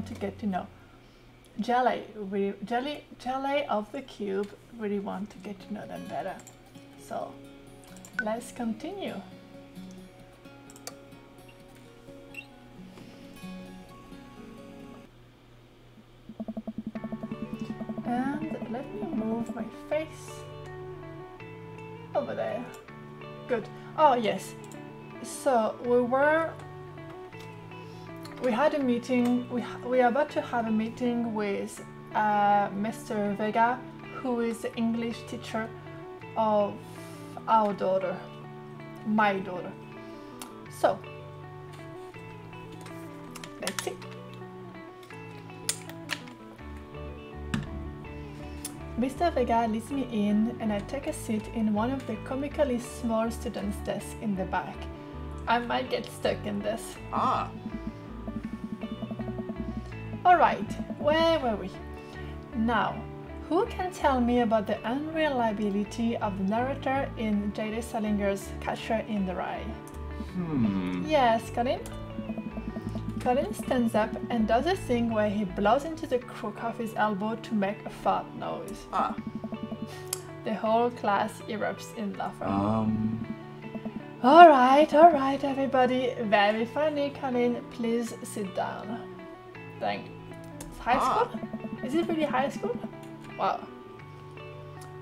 want to get to know. Jelly, we, Jelly, Jelly of the Cube, really want to get to know them better. So, let's continue. And let me move my face over there. Good. Oh, yes. So we were. We had a meeting. We we are about to have a meeting with uh, Mr. Vega, who is the English teacher of our daughter, my daughter. So let's see. Mr. Vega leads me in and I take a seat in one of the comically small students' desks in the back. I might get stuck in this. Ah, Alright, where were we? Now, who can tell me about the unreliability of the narrator in J.D. Salinger's Catcher in the Rye? hmm. Yes, Colin? Colin stands up and does a thing where he blows into the crook of his elbow to make a fart noise. Ah, The whole class erupts in laughter. um, Alright, alright, everybody. Very funny, Colin. Please sit down. Thank. It's high Ah. school? Is it really high school? Wow.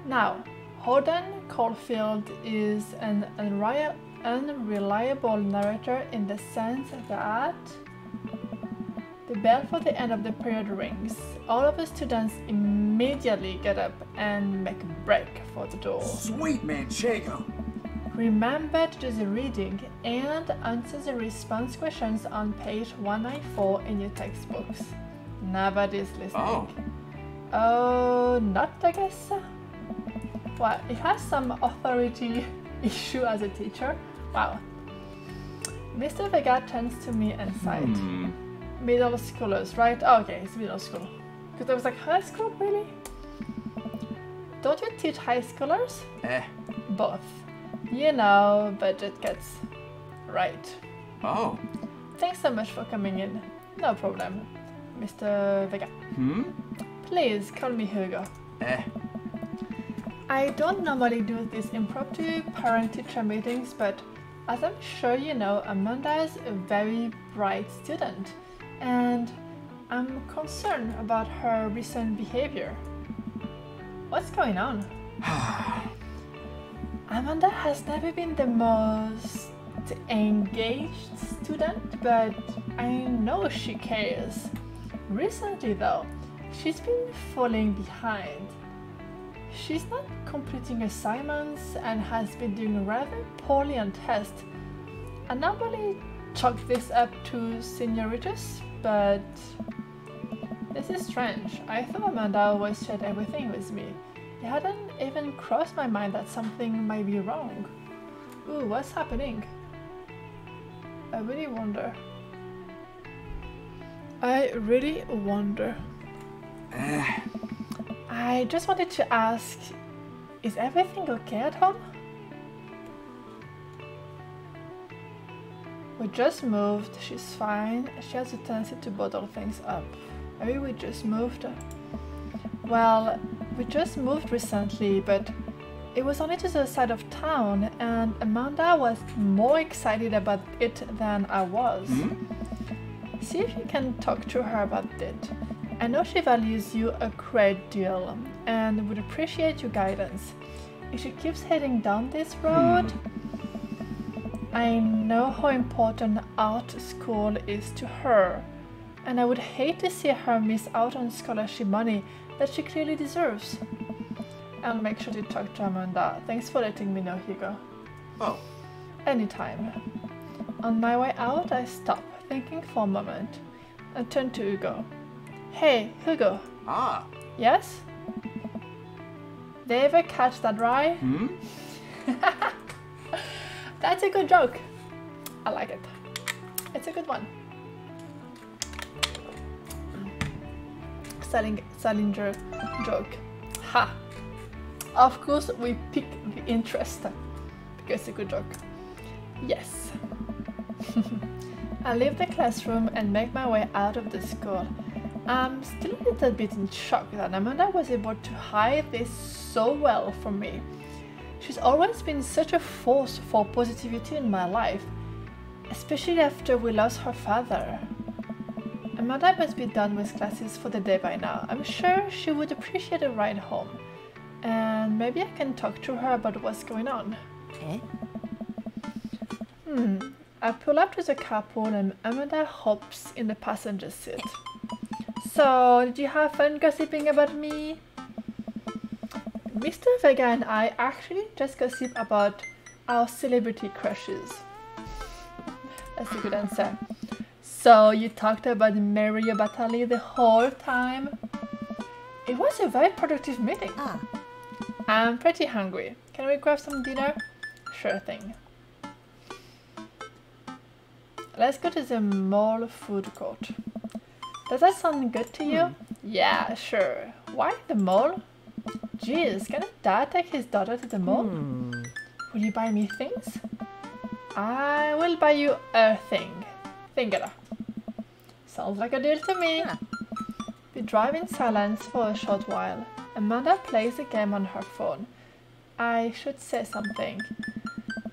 Now, Holden Caulfield is an unri- unreliable narrator in the sense that the bell for the end of the period rings. All of the students immediately get up and make a break for the door. sweet manchego. Remember to do the reading and answer the response questions on page 194 in your textbooks. Nobody's listening. Oh. Oh, not I guess. Well, it has some authority issue as a teacher. Wow. Mr. Vega turns to me and sighed. Hmm. Middle schoolers, right? Oh, okay, it's middle school. Because I was like, high school, really? Don't you teach high schoolers? Eh. Both. You know, budget cuts. Right. Oh. Thanks so much for coming in. No problem, Mr. Vega. Hmm. Please call me Hugo. Eh. I don't normally do these impromptu parent-teacher meetings, but as I'm sure you know, Amanda is a very bright student, and I'm concerned about her recent behavior. What's going on? Amanda has never been the most engaged student, but I know she cares. Recently, though, she's been falling behind. She's not completing assignments and has been doing rather poorly on tests. I normally chalk this up to senioritis, but this is strange. I thought Amanda always shared everything with me. It hadn't even crossed my mind that something might be wrong. Ooh, what's happening? I really wonder. I really wonder. I just wanted to ask is everything okay at home? We just moved, she's fine. She has a tendency to bottle things up. Maybe we just moved. Well, we just moved recently, but it was only to the side of town, and Amanda was more excited about it than I was. Hmm? See if you can talk to her about it. I know she values you a great deal and would appreciate your guidance. If she keeps heading down this road, I know how important art school is to her, and I would hate to see her miss out on scholarship money that she clearly deserves. I'll make sure to talk to Amanda. Thanks for letting me know, Hugo. Oh. Anytime. On my way out, I stop, thinking for a moment, and turn to Hugo. Hey, Hugo. Ah. Yes? They ever catch that rye? Hmm. That's a good joke. I like it. It's a good one. Saling- Salinger joke. Ha! Of course, we pick the interest because it's a good joke. Yes. I leave the classroom and make my way out of the school. I'm still a little bit in shock that Amanda was able to hide this so well from me. She's always been such a force for positivity in my life, especially after we lost her father. Amanda must be done with classes for the day by now. I'm sure she would appreciate a ride home. And maybe I can talk to her about what's going on. Hmm. I pull up to the carpool and Amanda hops in the passenger seat. So, did you have fun gossiping about me? Mr. Vega and I actually just gossip about our celebrity crushes. That's a good answer. So, you talked about Mario Batali the whole time? It was a very productive meeting. Ah. I'm pretty hungry. Can we grab some dinner? Sure thing. Let's go to the mall food court. Does that sound good to you? Yeah, sure. Why the mall? Jeez, can a dad take his daughter to the mall? Hmm. Will you buy me things? I will buy you a thing. Thingala. Sounds like a deal to me. Huh. We drive in silence for a short while. Amanda plays a game on her phone. I should say something.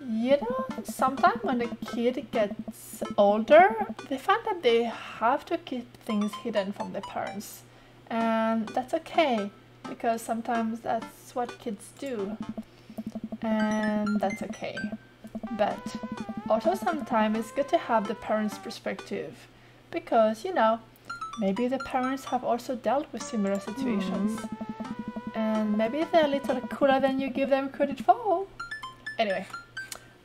You know, sometimes when a kid gets older, they find that they have to keep things hidden from their parents. And that's okay, because sometimes that's what kids do. And that's okay. But also sometimes it's good to have the parents' perspective. Because, you know, maybe the parents have also dealt with similar situations. And maybe they're a little cooler than you give them credit for. Anyway,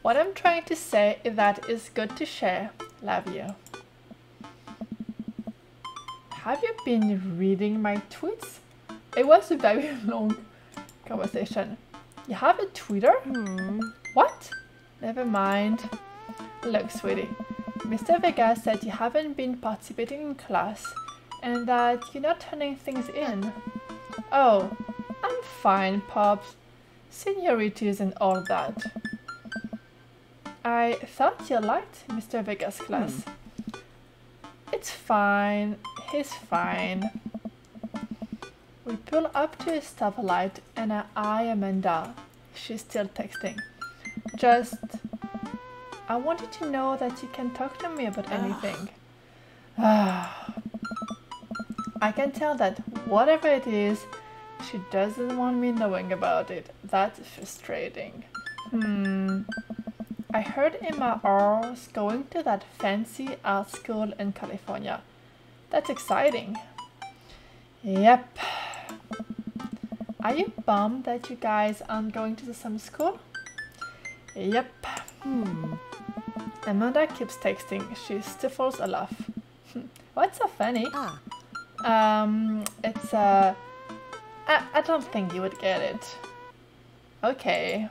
what I'm trying to say is that it's good to share. Love you. Have you been reading my tweets? It was a very long conversation. You have a Twitter? Hmm. What? Never mind. Look, sweetie, Mr. Vega said you haven't been participating in class and that you're not turning things in. Oh, I'm fine, Pops. Senioritis and all that. I thought you liked Mr. Vega's class. Hmm. It's fine. He's fine. We pull up to a stoplight and I eye Amanda. She's still texting. Just, I wanted to know that you can talk to me about anything. I can tell that whatever it is, she doesn't want me knowing about it. That's frustrating. Hmm. I heard Emma R's going to that fancy art school in California. That's exciting. Yep. Are you bummed that you guys aren't going to the summer school? Yep. Hmm. Amanda keeps texting. She stifles a laugh. What's so funny? Ah. Um, it's uh, I, I don't think you would get it. Okay.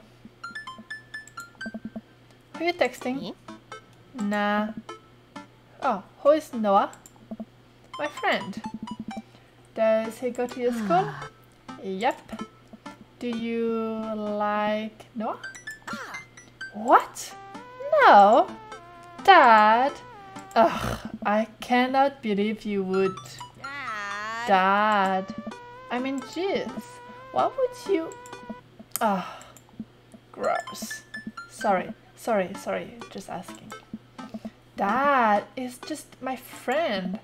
Who you texting? Me? Nah. Oh, who is Noah? My friend. Does he go to your school? yep. Do you like Noah? What? No. Dad? Ugh, I cannot believe you would. Dad. I mean, jeez. Why would you? Ah, gross. Sorry, sorry, sorry. Just asking. Dad is just my friend.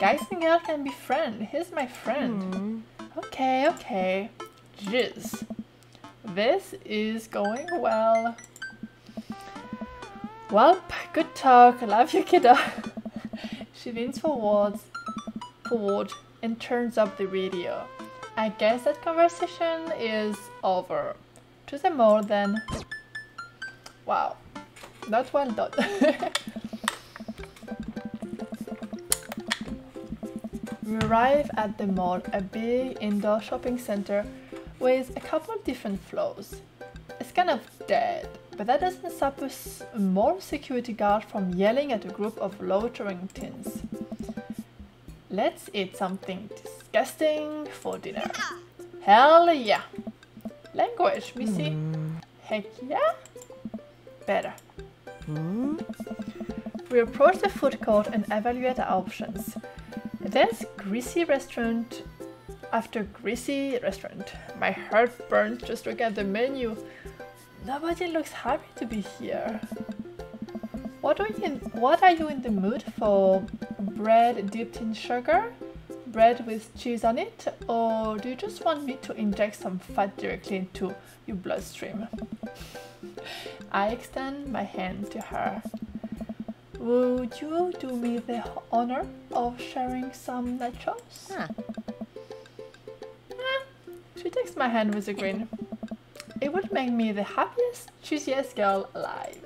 Girls can be friends. He's my friend. Hmm. Okay, okay. Jeez. This is going well. Well, good talk. Love you, kiddo. she leans forwards, forward and turns up the radio. I guess that conversation is over. To the mall then. Wow, not well done. we arrive at the mall, a big indoor shopping center with a couple of different floors. It's kind of dead, but that doesn't stop a mall security guard from yelling at a group of loitering teens. Let's eat something disgusting for dinner. Hell yeah! Language, Missy. Hmm. Heck yeah. Better. Hmm? We approach the food court and evaluate our options. There's greasy restaurant after greasy restaurant. My heart burns just looking at the menu. Nobody looks happy to be here. What are you in, what are you in the mood for? Bread dipped in sugar? Bread with cheese on it? Or do you just want me to inject some fat directly into your bloodstream? I extend my hand to her. Would you do me the honor of sharing some nachos? Huh. Eh, she takes my hand with a grin. It would make me the happiest, cheesiest girl alive.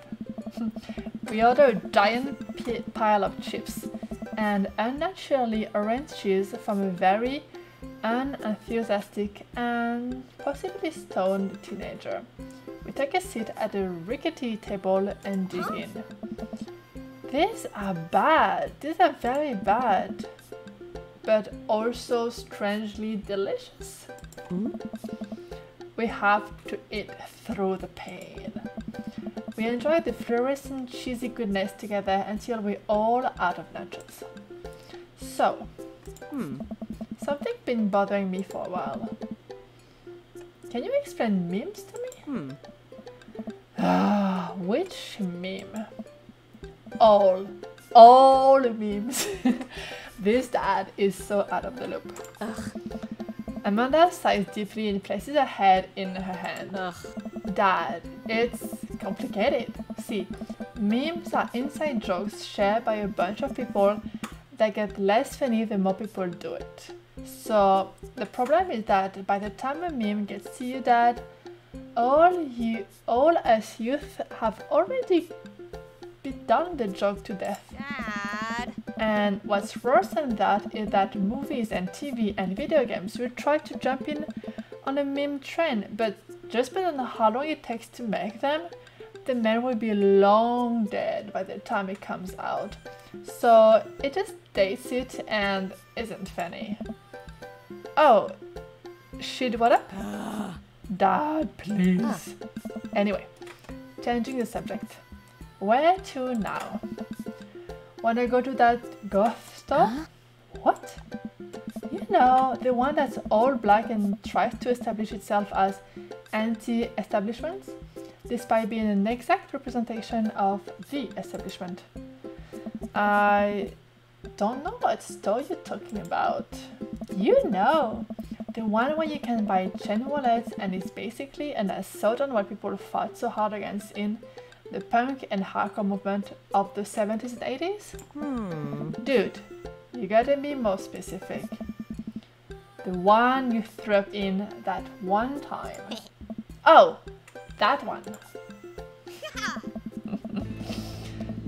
we order a giant pile of chips and unnaturally orange cheese from a very unenthusiastic and possibly stoned teenager. We take a seat at a rickety table and dig in. These are bad. These are very bad. But also strangely delicious. Hmm? We have to eat through the pain. We enjoy the fluorescent cheesy goodness together until we're all out of nachos. So, Hmm. something's been bothering me for a while. Can you explain memes to me? Hmm. Ah, which meme? All. All the memes. this dad is so out of the loop. Ugh. Amanda sighs deeply and places her head in her hand. Ugh. Dad, it's complicated. See, memes are inside jokes shared by a bunch of people that get less funny the more people do it. So the problem is that by the time a meme gets to you, Dad, all you, all us youth have already beat down the joke to death. Dad. And what's worse than that is that movies and TV and video games will try to jump in on a meme trend, but just based on how long it takes to make them, the meme will be long dead by the time it comes out. So it just dates it and isn't funny. Oh, shit, what up? Ah. Dad, please. Ah. Anyway, changing the subject. Where to now? Wanna go to that goth store? Uh-huh. What? You know, the one that's all black and tries to establish itself as anti establishment, despite being an exact representation of the establishment. I don't know what store you're talking about. You know, the one where you can buy chain wallets and it's basically an assault on what people fought so hard against in the punk and hardcore movement of the 70s and 80s? Hmm. Dude, you gotta be more specific. The one you threw up in that one time. Oh, that one.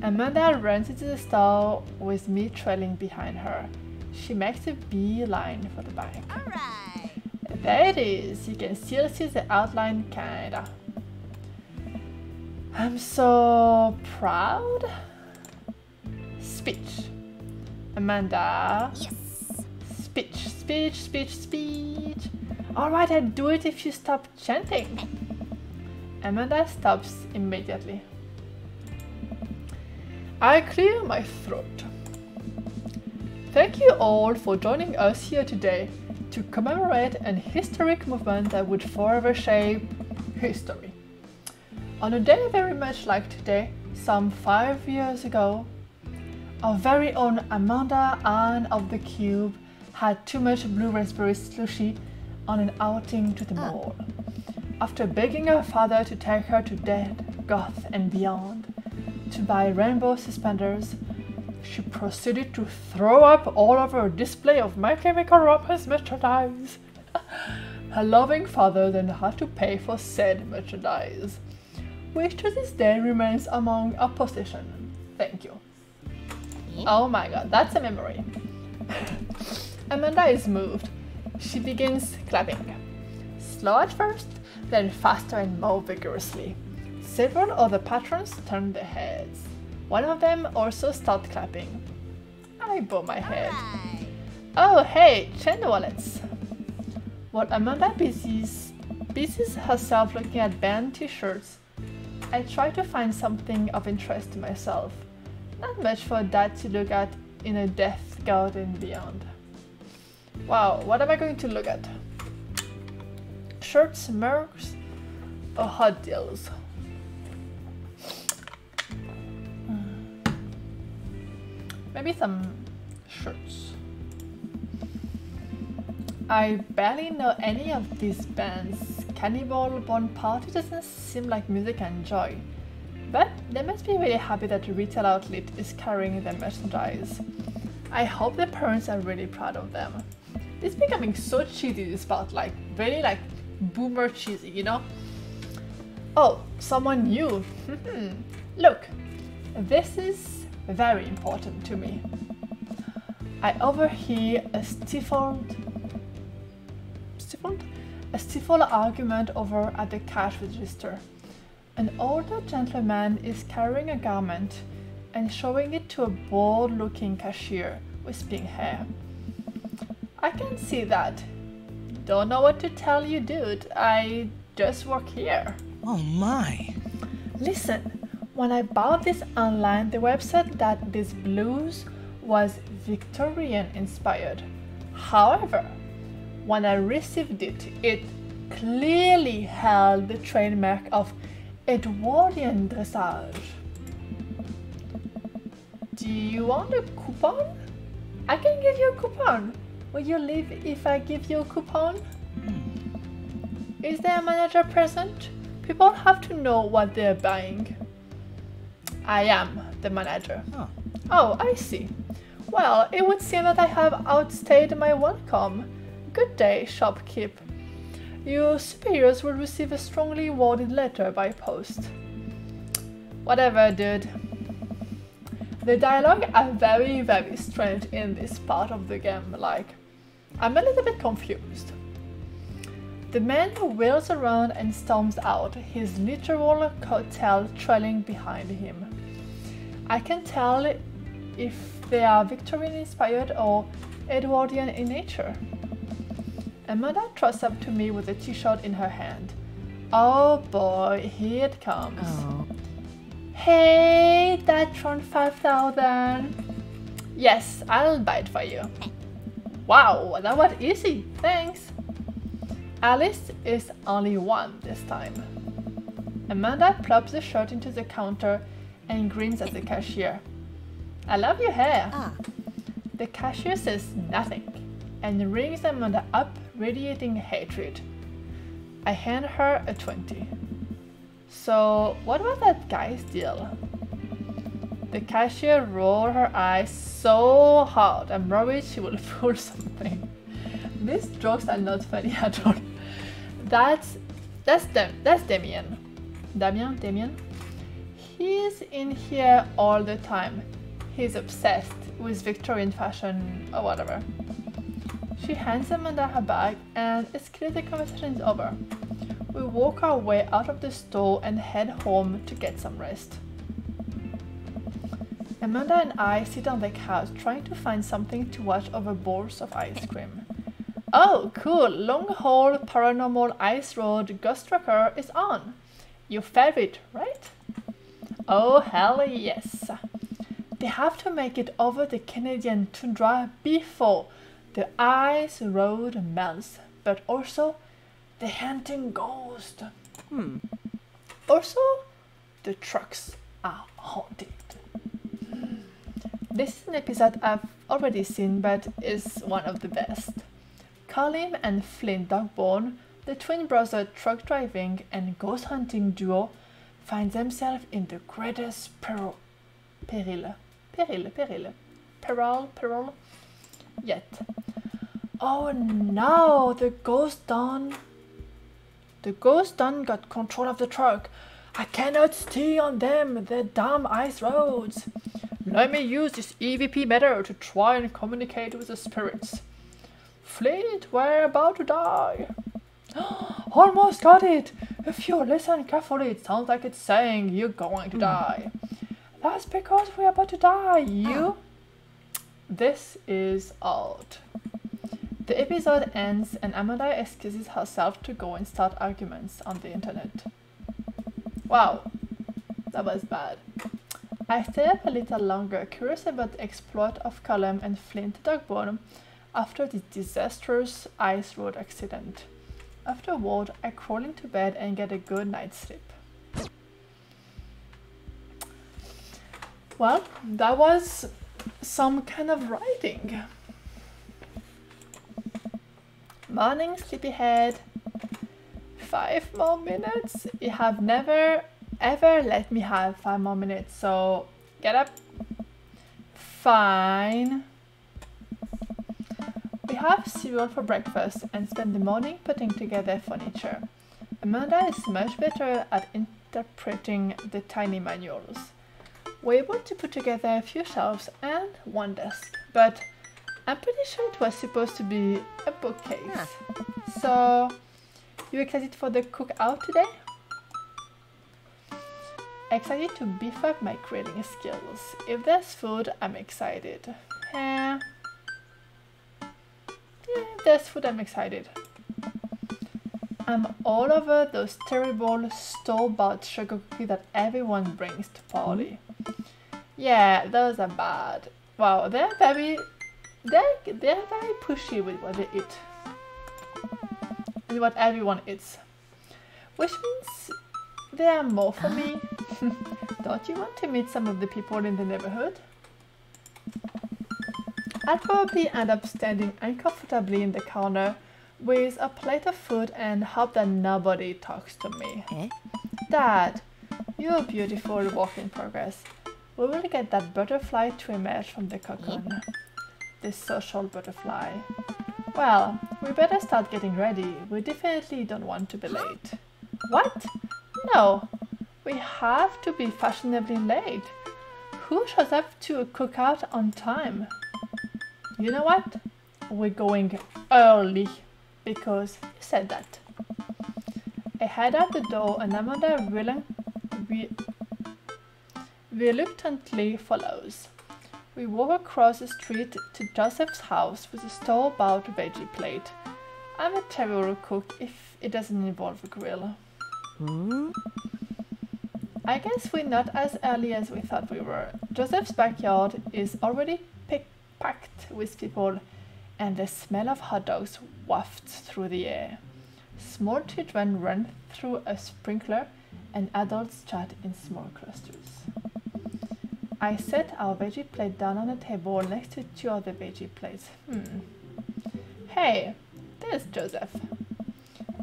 Amanda runs into the store with me trailing behind her. She makes a beeline for the bike. Alright. There it is. You can still see the outline, kinda. I'm so proud. Speech. Amanda. Yes. Speech, speech, speech, speech. Alright, I'll do it if you stop chanting. Amanda stops immediately. I clear my throat. Thank you all for joining us here today to commemorate an historic movement that would forever shape history. On a day very much like today, some five years ago, our very own Amanda Ann of the Cube had too much blue raspberry slushy on an outing to the ah. mall. After begging her father to take her to Dead, Goth, and beyond to buy rainbow suspenders, she proceeded to throw up all over a display of My Chemical Romance merchandise. her loving father then had to pay for said merchandise, which to this day remains among our possession. Thank you. Oh my god, that's a memory. Amanda is moved. She begins clapping. Slow at first, then faster and more vigorously. Several other patrons turn their heads. One of them also starts clapping. I bow my head. Oh, hey, chain wallets. While Amanda busies busies herself looking at band t shirts, I try to find something of interest to myself. Not much for Dad to look at in a death garden beyond. Wow, what am I going to look at? Shirts, mugs, or hot deals? Hmm. Maybe some shirts. I barely know any of these bands. Cannibal Born Party doesn't seem like music I enjoy. But they must be really happy that a retail outlet is carrying their merchandise. I hope their parents are really proud of them. It's becoming so cheesy this part, like really like boomer cheesy, you know? Oh, someone new. Hmm, hmm. Look, this is very important to me. I overhear a stifled, a stifled argument over at the cash register. An older gentleman is carrying a garment and showing it to a bored-looking cashier with pink hair. I can see that. Don't know what to tell you, dude. I just work here. Oh my. Listen, when I bought this online, the website said that this blues was Victorian inspired. However, when I received it, it clearly held the trademark of Edwardian dressage. Do you want a coupon? I can give you a coupon. Will you leave if I give you a coupon? Is there a manager present? People have to know what they're buying. I am the manager. Oh. Oh, I see. Well, it would seem that I have outstayed my welcome. Good day, shopkeep. Your superiors will receive a strongly worded letter by post. Whatever, dude. The dialogue are very, very strange in this part of the game, like, I'm a little bit confused. The man wheels around and storms out, his literal coattail trailing behind him. I can tell if they are Victorian inspired or Edwardian in nature. Amanda trots up to me with a t-shirt in her hand. Oh boy, here it comes. Oh. Hey, Dadtron 5000. Yes, I'll buy it for you. Wow, that was easy. Thanks. Alice is only one this time. Amanda plops the shirt into the counter and grins at the cashier. I love your hair. Ah. The cashier says nothing and rings Amanda up, radiating hatred. I hand her a 20. So, what was that guy's deal? The cashier rolled her eyes so hard, I'm worried she will pull something. These jokes are not funny at all. That's that's them. That's Damien. Damien, Damien. He's in here all the time. He's obsessed with Victorian fashion or whatever. She hands Amanda her bag and it's clear the conversation is over. We walk our way out of the store and head home to get some rest. Amanda and I sit on the couch trying to find something to watch over bowls of ice cream. Oh, cool! Long Haul Paranormal Ice Road Ghost Tracker is on. Your favorite, right? Oh, hell yes! They have to make it over the Canadian tundra before the ice road melts, but also the hunting ghost. Hmm. Also, the trucks are haunted. This is an episode I've already seen, but is one of the best. Colin and Flint Dogborn, the twin brother truck driving and ghost hunting duo, find themselves in the greatest peril, peril, peril, peril, peril, peril, yet. Oh no, the ghost done. The ghost done got control of the truck. I cannot stay on them, the damn ice roads. Let me use this EVP meter to try and communicate with the spirits. Flint, we're about to die. Almost got it. If you listen carefully, it sounds like it's saying you're going to mm. die. That's because we're about to die, you. Ah. This is odd. The episode ends and Amanda excuses herself to go and start arguments on the internet. Wow, that was bad. I stayed up a little longer, curious about the exploit of Colum and Flint Dogbone after the disastrous ice road accident. Afterward, I crawl into bed and get a good night's sleep. Well, that was some kind of writing. Morning, sleepyhead. Five more minutes? You have never ever let me have five more minutes, so get up. Fine. We have cereal for breakfast and spend the morning putting together furniture. Amanda is much better at interpreting the tiny manuals. We're able to put together a few shelves and one desk, but I'm pretty sure it was supposed to be a bookcase. So, you excited for the cookout today? Excited to beef up my grilling skills. If there's food, I'm excited. Eh. Yeah, if there's food, I'm excited. I'm all over those terrible store-bought sugar cookies that everyone brings to party. Yeah, those are bad. Wow, they're very, they're, they're very pushy with what they eat. With what everyone eats. Which means they are more for me. Don't you want to meet some of the people in the neighborhood? I'll probably end up standing uncomfortably in the corner with a plate of food and hope that nobody talks to me. Eh? Dad, you're a beautiful work in progress. We will get that butterfly to emerge from the cocoon. This social butterfly. Well, we better start getting ready. We definitely don't want to be late. What? No, we have to be fashionably late. Who shows up to a cookout on time? You know what? We're going early because you said that. I head out the door and Amanda reluct- reluctantly follows. We walk across the street to Joseph's house with a store-bought veggie plate. I'm a terrible cook if it doesn't involve a grill. Hmm? I guess we're not as early as we thought we were. Joseph's backyard is already packed with people, and the smell of hot dogs wafts through the air. Small children run through a sprinkler, and adults chat in small clusters. I set our veggie plate down on a table next to two other veggie plates. Hmm. Hey, there's Joseph.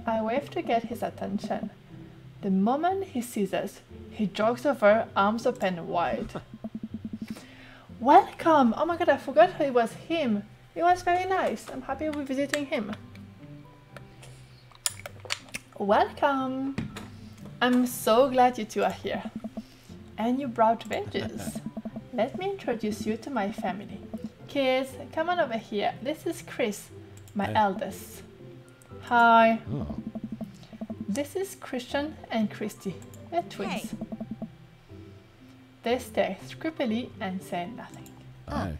I wave to get his attention. The moment he sees us, he jogs over, arms open wide. Welcome! Oh my god, I forgot it was him. It was very nice. I'm happy we're visiting him. Welcome! I'm so glad you two are here. And you brought veggies. Let me introduce you to my family. Kids, come on over here. This is Chris, my Hey. eldest. Hi. Oh. This is Christian and Christy. They're twins. Hey. They stare creepily and say nothing. Aye. Oh.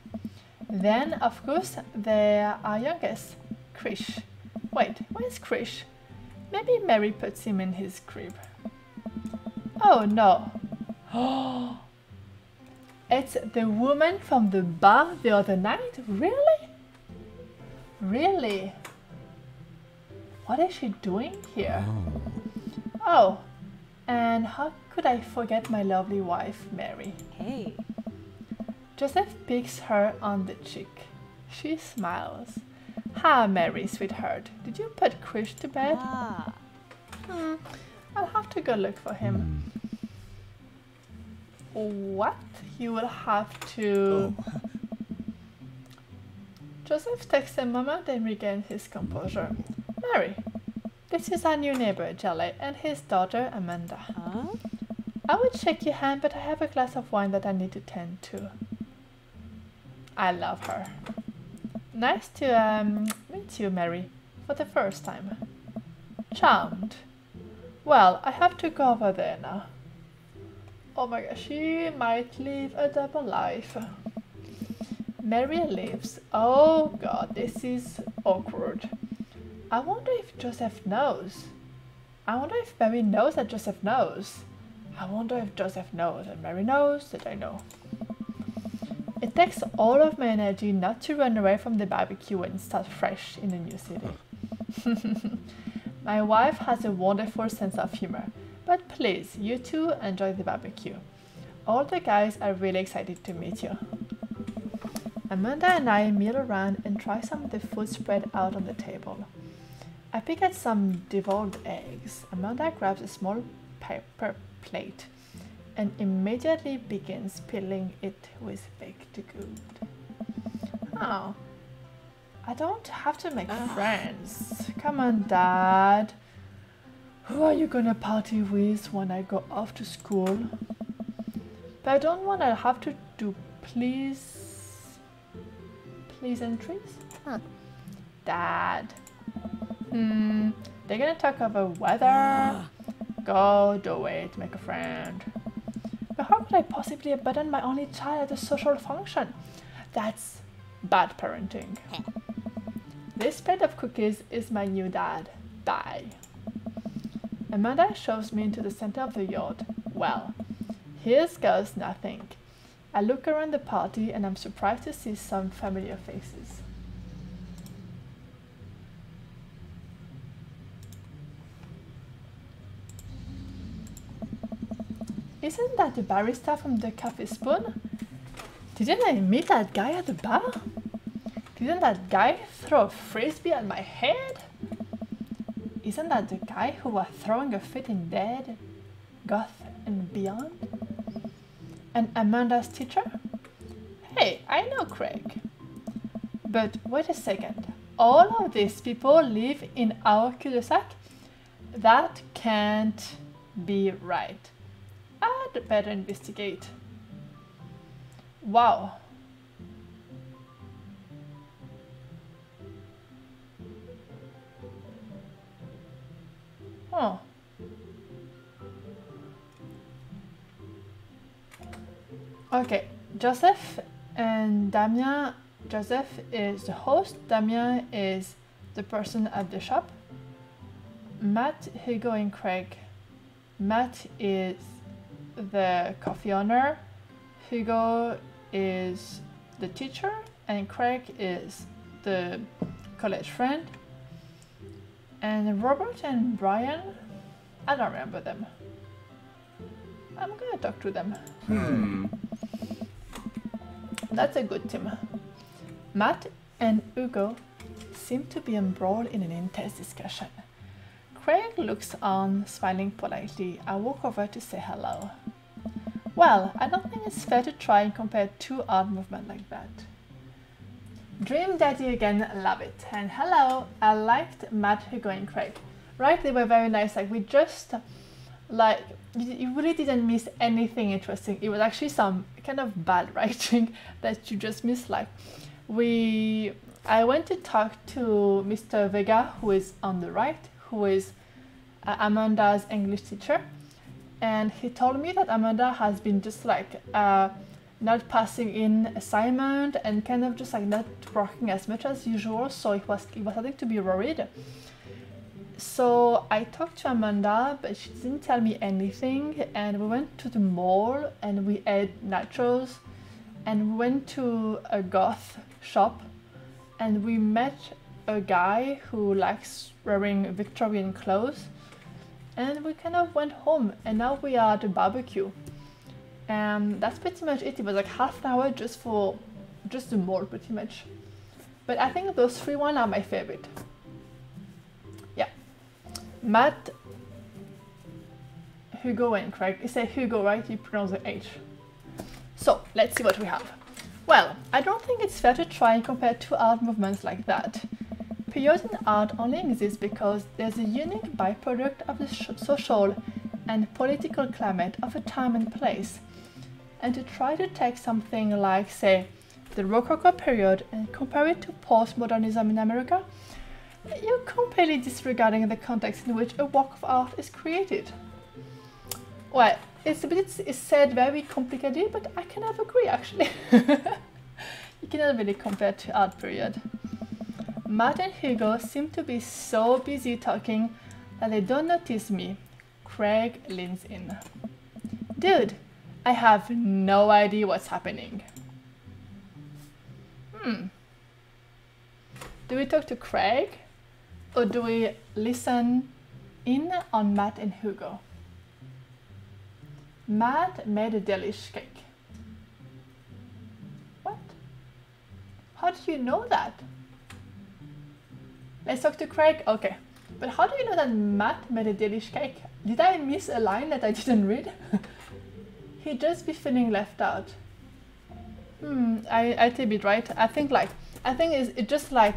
Then, of course, there are our youngest, Krish. Wait, where's Krish? Maybe Mary puts him in his crib. Oh no. it's the woman from the bar the other night? Really? Really? What is she doing here? Oh, and how could I forget my lovely wife, Mary? Hey. Joseph picks her on the cheek. She smiles. Hi, Mary, sweetheart. Did you put Krish to bed? Ah. Hmm, I'll have to go look for him. What? You will have to. Oh. Joseph takes a moment and regains his composure. Mary, this is our new neighbor, Jelly, and his daughter, Amanda. Huh? I would shake your hand, but I have a glass of wine that I need to tend to. I love her. Nice to um, meet you, Mary, for the first time. Charmed. Well, I have to go over there now. Oh my gosh, she might live a double life. Mary lives. Oh god, this is awkward. I wonder if Joseph knows. I wonder if Mary knows that Joseph knows. I wonder if Joseph knows and Mary knows that I know. It takes all of my energy not to run away from the barbecue and start fresh in a new city. my wife has a wonderful sense of humor, but please, you two enjoy the barbecue. All the guys are really excited to meet you. Amanda and I meal around and try some of the food spread out on the table. I pick at some devolved eggs. Amanda grabs a small paper plate and immediately begins peeling it with baked good. Oh, I don't have to make ah. friends. Come on, Dad. Who are you gonna party with when I go off to school? But I don't want to have to do please pleasantries. Huh. Dad. Hmm. They're gonna talk about weather. Go do it, make a friend. But how could I possibly abandon my only child at a social function? That's bad parenting. this plate of cookies is my new dad. Bye. Amanda shoves me into the center of the yard. Well, here goes nothing. I look around the party and I'm surprised to see some familiar faces. Isn't that the barista from the Cafe Spoon? Didn't I meet that guy at the bar? Didn't that guy throw a frisbee at my head? Isn't that the guy who was throwing a fit in Dead, Goth, and Beyond? And Amanda's teacher? Hey, I know Craig. But wait a second. All of these people live in our cul-de-sac? That can't be right. I'd better investigate. Wow. Huh. Okay, Joseph and Damien. Joseph is the host, Damien is the person at the shop. Matt, Hugo, and Craig. Matt is the coffee owner, Hugo is the teacher, and Craig is the college friend. And Robert and Brian, I don't remember them. I'm gonna talk to them. Hmm. That's a good team. Matt and Hugo seem to be embroiled in an intense discussion. Craig looks on, smiling politely. I walk over to say hello. Well, I don't think it's fair to try and compare two art movements like that. Dream Daddy again, love it. And hello, I liked Matt, Hugo, and Craig. Right, they were very nice. Like we just, like, you, you really didn't miss anything interesting. It was actually some kind of bad writing that you just missed. Like, we, I went to talk to Mr. Vega, who is on the right, who is uh, Amanda's English teacher, and he told me that Amanda has been just like uh, not passing in assignment and kind of just like not working as much as usual. So it was it was something to be worried. So I talked to Amanda, but she didn't tell me anything. And we went to the mall and we ate nachos, and we went to a goth shop, and we met a guy who likes wearing Victorian clothes. And we kind of went home, and now we are at a barbecue. And that's pretty much it. It was like half an hour just for just the mall, pretty much. But I think those three one are my favorite. Yeah, Matt, Hugo, and Craig. You say Hugo, right? You pronounce the H. So let's see what we have. Well, I don't think it's fair to try and compare two art movements like that. In art only exist because there's a unique byproduct of the social and political climate of a time and place. And to try to take something like, say, the Rococo period and compare it to postmodernism in America, you're completely disregarding the context in which a work of art is created. Well, it's a bit it's said very complicated, but I of agree actually. you cannot really compare to art period. Matt and Hugo seem to be so busy talking that they don't notice me. Craig leans in. Dude, I have no idea what's happening. Hmm. Do we talk to Craig? Or do we listen in on Matt and Hugo? Matt made a delish cake. What? How do you know that? Let's talk to Craig. Okay. But how do you know that Matt made a delish cake? Did I miss a line that I didn't read? He'd just be feeling left out. Hmm, I, I take it right. I think like I think it's, it's just like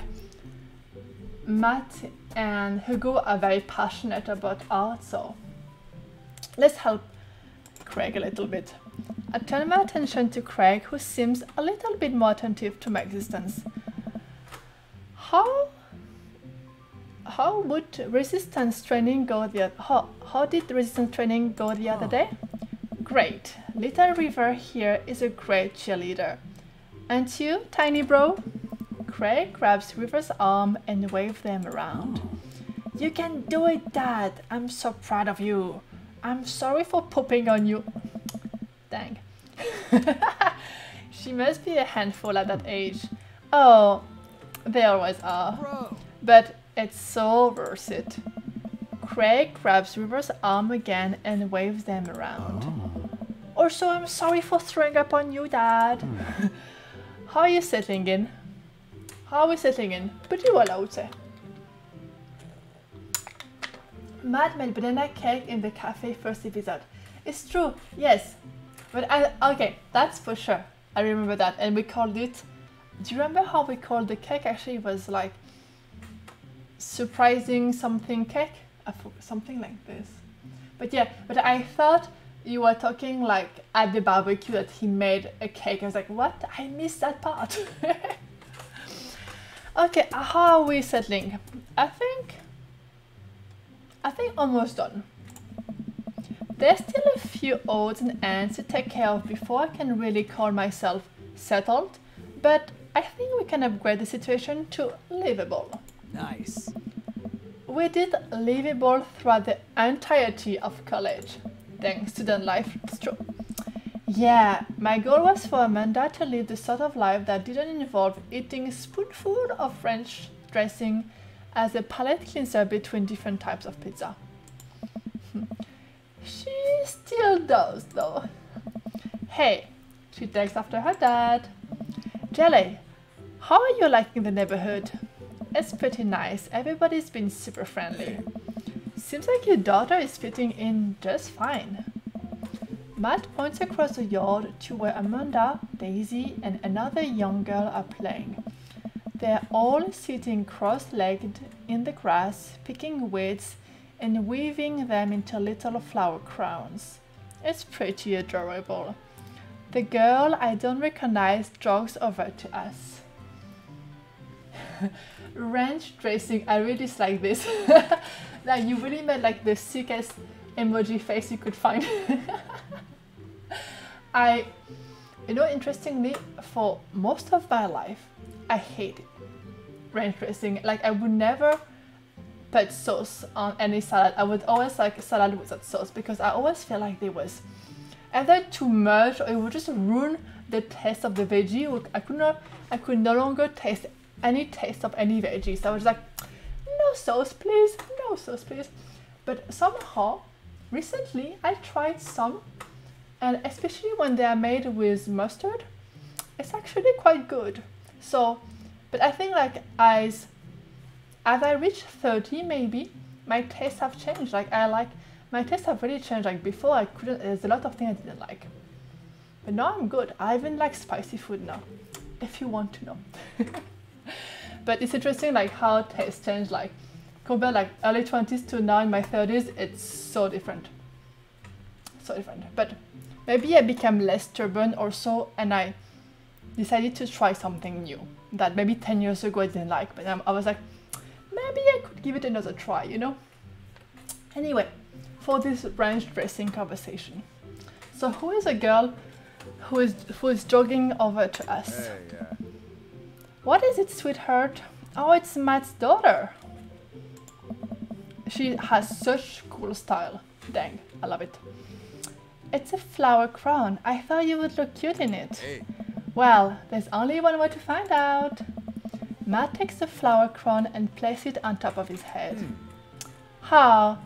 Matt and Hugo are very passionate about art, so let's help Craig a little bit. I turn my attention to Craig, who seems a little bit more attentive to my existence. How how would resistance training go the how, how did resistance training go the other day? Great. Little River here is a great cheerleader. And you, tiny bro? Craig grabs River's arm and waves them around. You can do it, Dad. I'm so proud of you. I'm sorry for pooping on you. Dang. she must be a handful at that age. Oh, they always are. But it's so worth it. Craig grabs River's arm again and waves them around. Oh. Also, I'm sorry for throwing up on you, Dad. Hmm. How are you settling in? How are we settling in? Pretty well, I would say. Matt made banana cake in the cafe first episode. It's true, yes. But I, okay, that's for sure. I remember that. And we called it. Do you remember how we called the cake? Actually, it was like surprising something cake. Something like this. But yeah, but I thought you were talking like at the barbecue that he made a cake. I was like, what? I missed that part. okay, how are we settling? I think I think almost done. There's still a few odds and ends to take care of before I can really call myself settled, but I think we can upgrade the situation to livable. Nice. We did livable throughout the entirety of college. Thanks, to student life, true. Yeah, my goal was for Amanda to live the sort of life that didn't involve eating a spoonful of French dressing as a palate cleanser between different types of pizza. Hmm. she still does, though. Hey, she takes after her dad. Jelly, how are you liking the neighborhood? It's pretty nice. Everybody's been super friendly. Seems like your daughter is fitting in just fine. Matt points across the yard to where Amanda, Daisy, and another young girl are playing. They're all sitting cross legged in the grass, picking weeds and weaving them into little flower crowns. It's pretty adorable. The girl I don't recognize jogs over to us. Ranch dressing, I really dislike this. like you really made like the sickest emoji face you could find. I, you know, interestingly, for most of my life, I hate ranch dressing. Like I would never put sauce on any salad. I would always like salad without sauce because I always feel like there was either too much or it would just ruin the taste of the veggie. I could not, I could no longer taste any taste of any veggie. So I was like, no sauce, please, no sauce, please. But somehow, recently, I tried some, and especially when they are made with mustard, it's actually quite good. So, but I think like as as I reach 30 maybe, my tastes have changed. Like I like my tastes have really changed. Like before I couldn't there's a lot of things I didn't like. But now I'm good. I even like spicy food now. If you want to know. but it's interesting like how taste change like compared like early 20s to now in my 30s it's so different. So different. But maybe i became less stubborn or so and i decided to try something new that maybe 10 years ago i didn't like. But i was like maybe i could give it another try you know? Anyway for this ranch dressing conversation. So who is a girl who is who is jogging over to us? Hey, uh, What is it, sweetheart? Oh, it's Matt's daughter. She has such cool style. Dang, I love it. It's a flower crown. I thought you would look cute in it. Hey. Well, there's only one way to find out. Matt takes the flower crown and places it on top of his head. Hmm. How?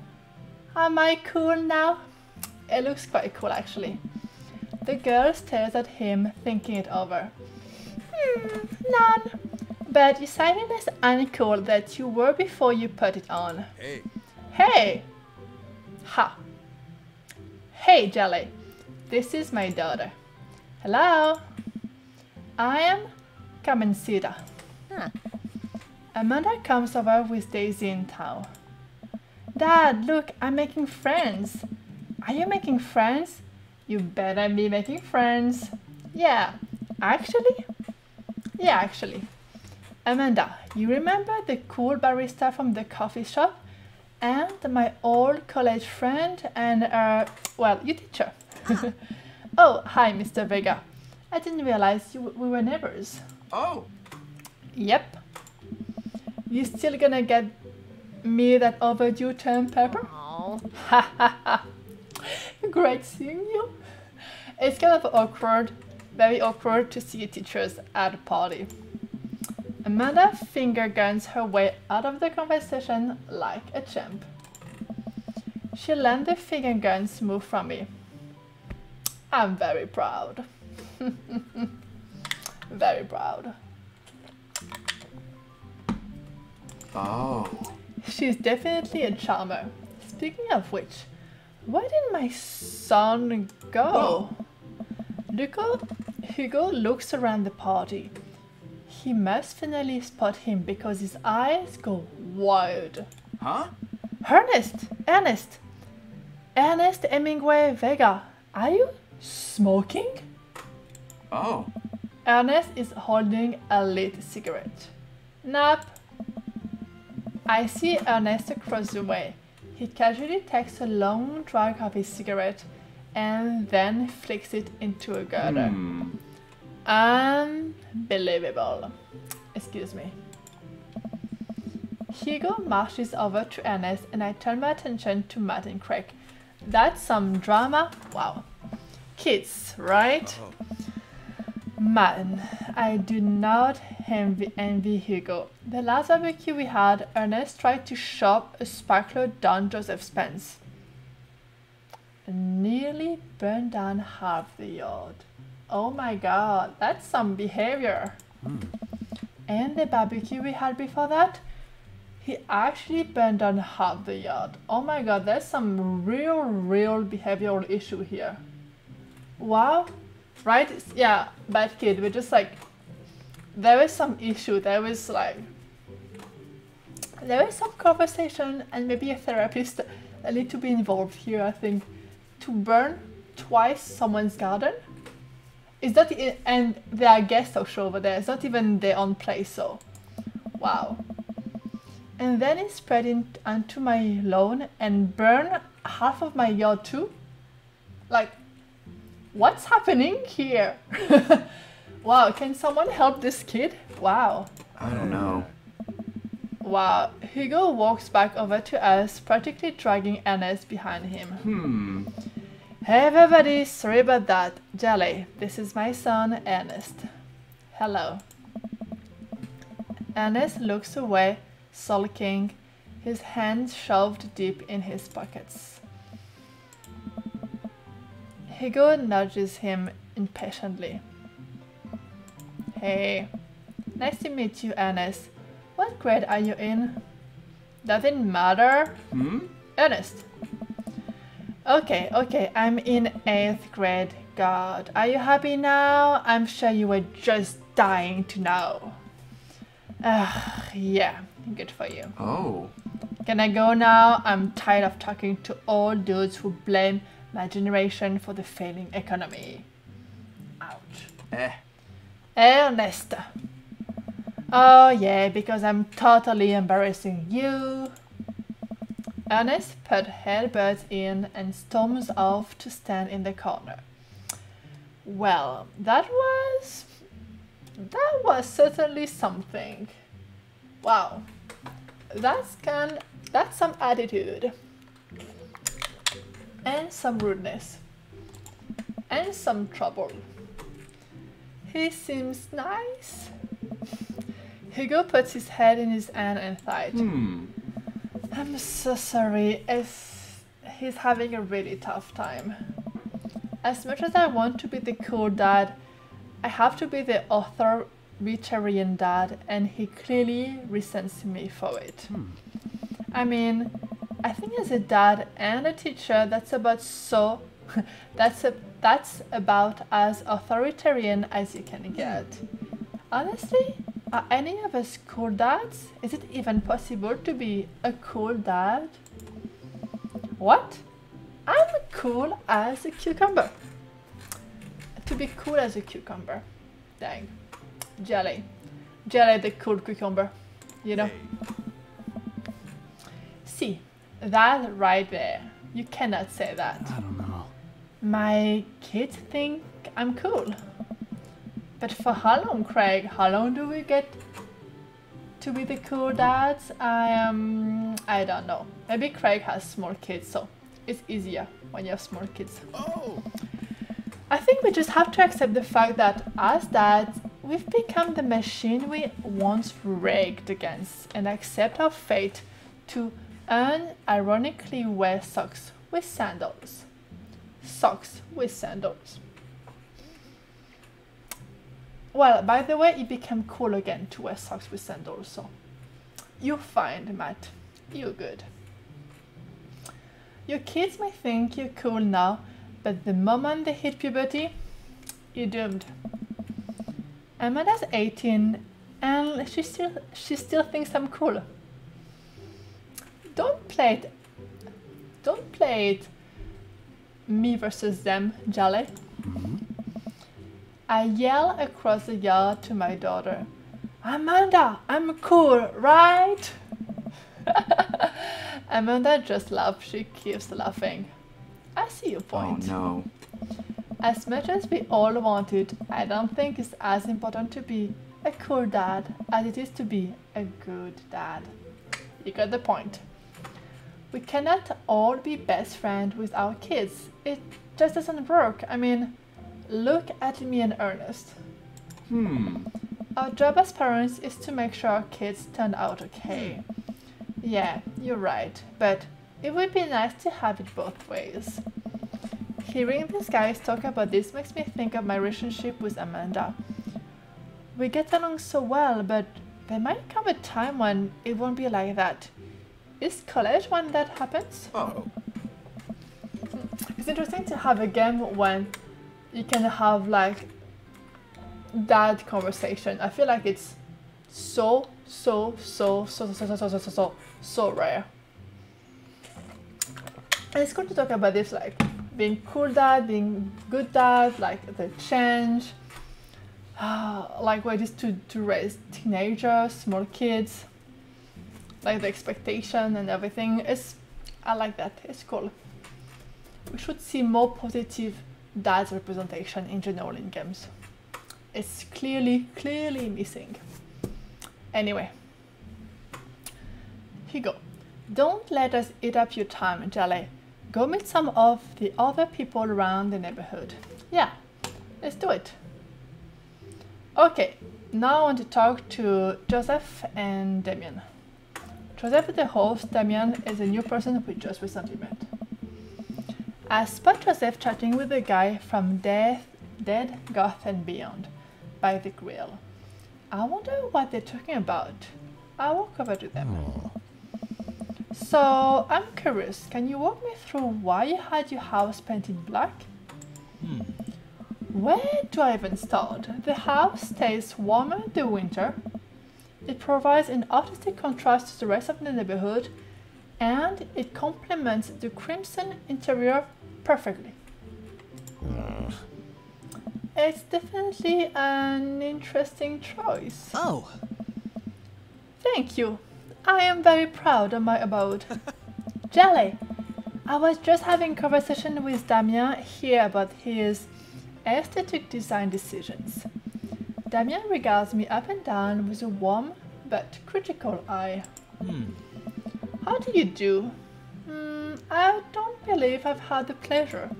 Am I cool now? It looks quite cool actually. The girl stares at him, thinking it over. Hmm, none. But you sounded less uncool that you were before you put it on. Hey. Hey! Ha! Hey, Jelly. This is my daughter. Hello? I am Carmensita. Huh. Amanda comes over with Daisy in tow. Dad, look, I'm making friends. Are you making friends? You better be making friends. Yeah, actually? Yeah, actually. Amanda, you remember the cool barista from the coffee shop? And my old college friend and, uh, well, you teacher. oh, hi, Mr. Vega. I didn't realize you, we were neighbors. Oh. Yep. You still gonna get me that overdue term paper? Oh. Ha ha ha. Great seeing you. It's kind of awkward, very awkward to see teachers at a party. Amanda finger guns her way out of the conversation like a champ. She let the finger guns move from me. I'm very proud. very proud. Oh. She's definitely a charmer. Speaking of which, where did my son go? Oh. Hugo, Hugo looks around the party. He must finally spot him because his eyes go wild. Huh? Ernest! Ernest! Ernest Hemingway Vega, are you smoking? Oh. Ernest is holding a lit cigarette. Nap. I see Ernest across the way. He casually takes a long drag of his cigarette and then flicks it into a gutter. Hmm. Unbelievable. Excuse me. Hugo marches over to Ernest and I turn my attention to Matt and Craig. That's some drama. Wow. Kids, right? Oh. Man, I do not envy, envy Hugo. The last barbecue we had, Ernest tried to shove a sparkler down Joseph's pants. And nearly burned down half the yard. Oh my god, that's some behavior. Hmm. And the barbecue we had before that, he actually burned down half the yard. Oh my god, there's some real, real behavioral issue here. Wow, right? It's- Yeah, bad kid. We're just like, there was some issue. There was like, there was some conversation and maybe a therapist that need to be involved here. I think to burn twice someone's garden is not, i- and there are guests also over there. It's not even their own place. So, wow. And then it spread in, onto my lawn and burn half of my yard too. Like, what's happening here? wow, can someone help this kid? Wow. I don't know. Wow. Hugo walks back over to us, practically dragging Ernest behind him. Hmm. Hey everybody, sorry about that. Jelly, this is my son Ernest. Hello. Ernest looks away, sulking, his hands shoved deep in his pockets. Hugo nudges him impatiently. Hey, nice to meet you, Ernest. What grade are you in? Doesn't matter? Hmm? Ernest. Okay, okay, I'm in 8th grade. God, are you happy now? I'm sure you were just dying to know. Ugh, yeah, good for you. Oh. Can I go now? I'm tired of talking to old dudes who blame my generation for the failing economy. Ouch. Eh. Ernest. Oh yeah, because I'm totally embarrassing you. Ernest put headbuds in and storms off to stand in the corner. Well, that was That was certainly something. Wow. That's can that's some attitude. And some rudeness. And some trouble. He seems nice. Hugo puts his head in his hand and sighed. Hmm. I'm so sorry. It's, he's having a really tough time. As much as I want to be the cool dad, I have to be the authoritarian dad, and he clearly resents me for it. Hmm. I mean, I think as a dad and a teacher, that's about so. that's a that's about as authoritarian as you can hmm. get. Honestly, are any of us cool dads? Is it even possible to be a cool dad? What? I'm cool as a cucumber. To be cool as a cucumber. Dang. Jelly. Jelly the cool cucumber. You know? See, that right there. You cannot say that. I don't know. My kids think I'm cool. But for how long, Craig? How long do we get to be the cool dads? I um I don't know. Maybe Craig has small kids, so it's easier when you have small kids. Oh! I think we just have to accept the fact that as dads, we've become the machine we once rigged against and accept our fate to unironically wear socks with sandals. Socks with sandals. Well, by the way, it became cool again to wear socks with sandals, so you're fine, Matt. You're good. Your kids may think you're cool now, but the moment they hit puberty, you're doomed. Amanda's 18 and she still she still thinks I'm cool. Don't play it don't play it me versus them, Jolly. I yell across the yard to my daughter, Amanda, I'm cool, right? Amanda just laughs. She keeps laughing. I see your point. Oh point. no. As much as we all want it, I don't think it's as important to be a cool dad as it is to be a good dad. You got the point. We cannot all be best friends with our kids. It just doesn't work. I mean, look at me in earnest. Hmm. Our job as parents is to make sure our kids turn out okay. Yeah, you're right, but it would be nice to have it both ways. Hearing these guys talk about this makes me think of my relationship with Amanda. We get along so well, but there might come a time when it won't be like that. Is college when that happens? Oh. It's interesting to have a game when you can have like that conversation. I feel like it's so so so so so so so so so so, so rare. And it's cool to talk about this like being cool dad, being good dad, like the change, uh, like what it is to, to raise teenagers, small kids, like the expectation and everything. It's I like that. It's cool. We should see more positive dad representation in general in games. It's clearly, clearly missing. Anyway, Hugo, don't let us eat up your time, Jale. Go meet some of the other people around the neighborhood. Yeah, let's do it. Okay, now I want to talk to Joseph and Damien. Joseph is the host, Damien is a new person we just recently met. I spot Joseph chatting with a guy from Death, Dead, Goth, and Beyond by the grill. I wonder what they're talking about. I walk over to them. Oh. So, I'm curious, can you walk me through why you had your house painted black? Hmm. Where do I even start? The house stays warmer in the winter. It provides an artistic contrast to the rest of the neighborhood, and it complements the crimson interior perfectly. Uh, It's definitely an interesting choice. Oh! Thank you. I am very proud of my abode. Jelly, I was just having conversation with Damien here about his aesthetic design decisions. Damien regards me up and down with a warm but critical eye. Hmm. How do you do? I don't believe I've had the pleasure.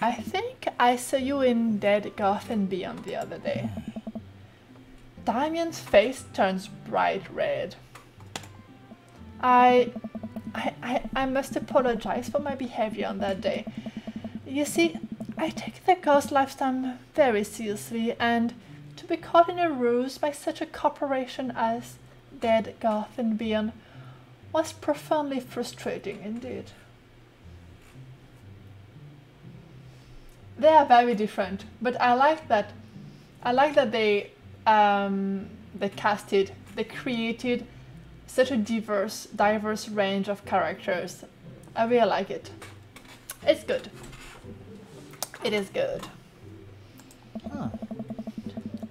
I think I saw you in Dead Goth and Beyond the other day. Damien's face turns bright red. I, I, I, I must apologize for my behavior on that day. You see, I take the ghost lifetime very seriously, and to be caught in a ruse by such a corporation as Dead Goth and Beyond was profoundly frustrating indeed. They are very different, but I like that. I like that they um, they casted, they created such a diverse, diverse range of characters. I really like it. It's good. It is good. Huh.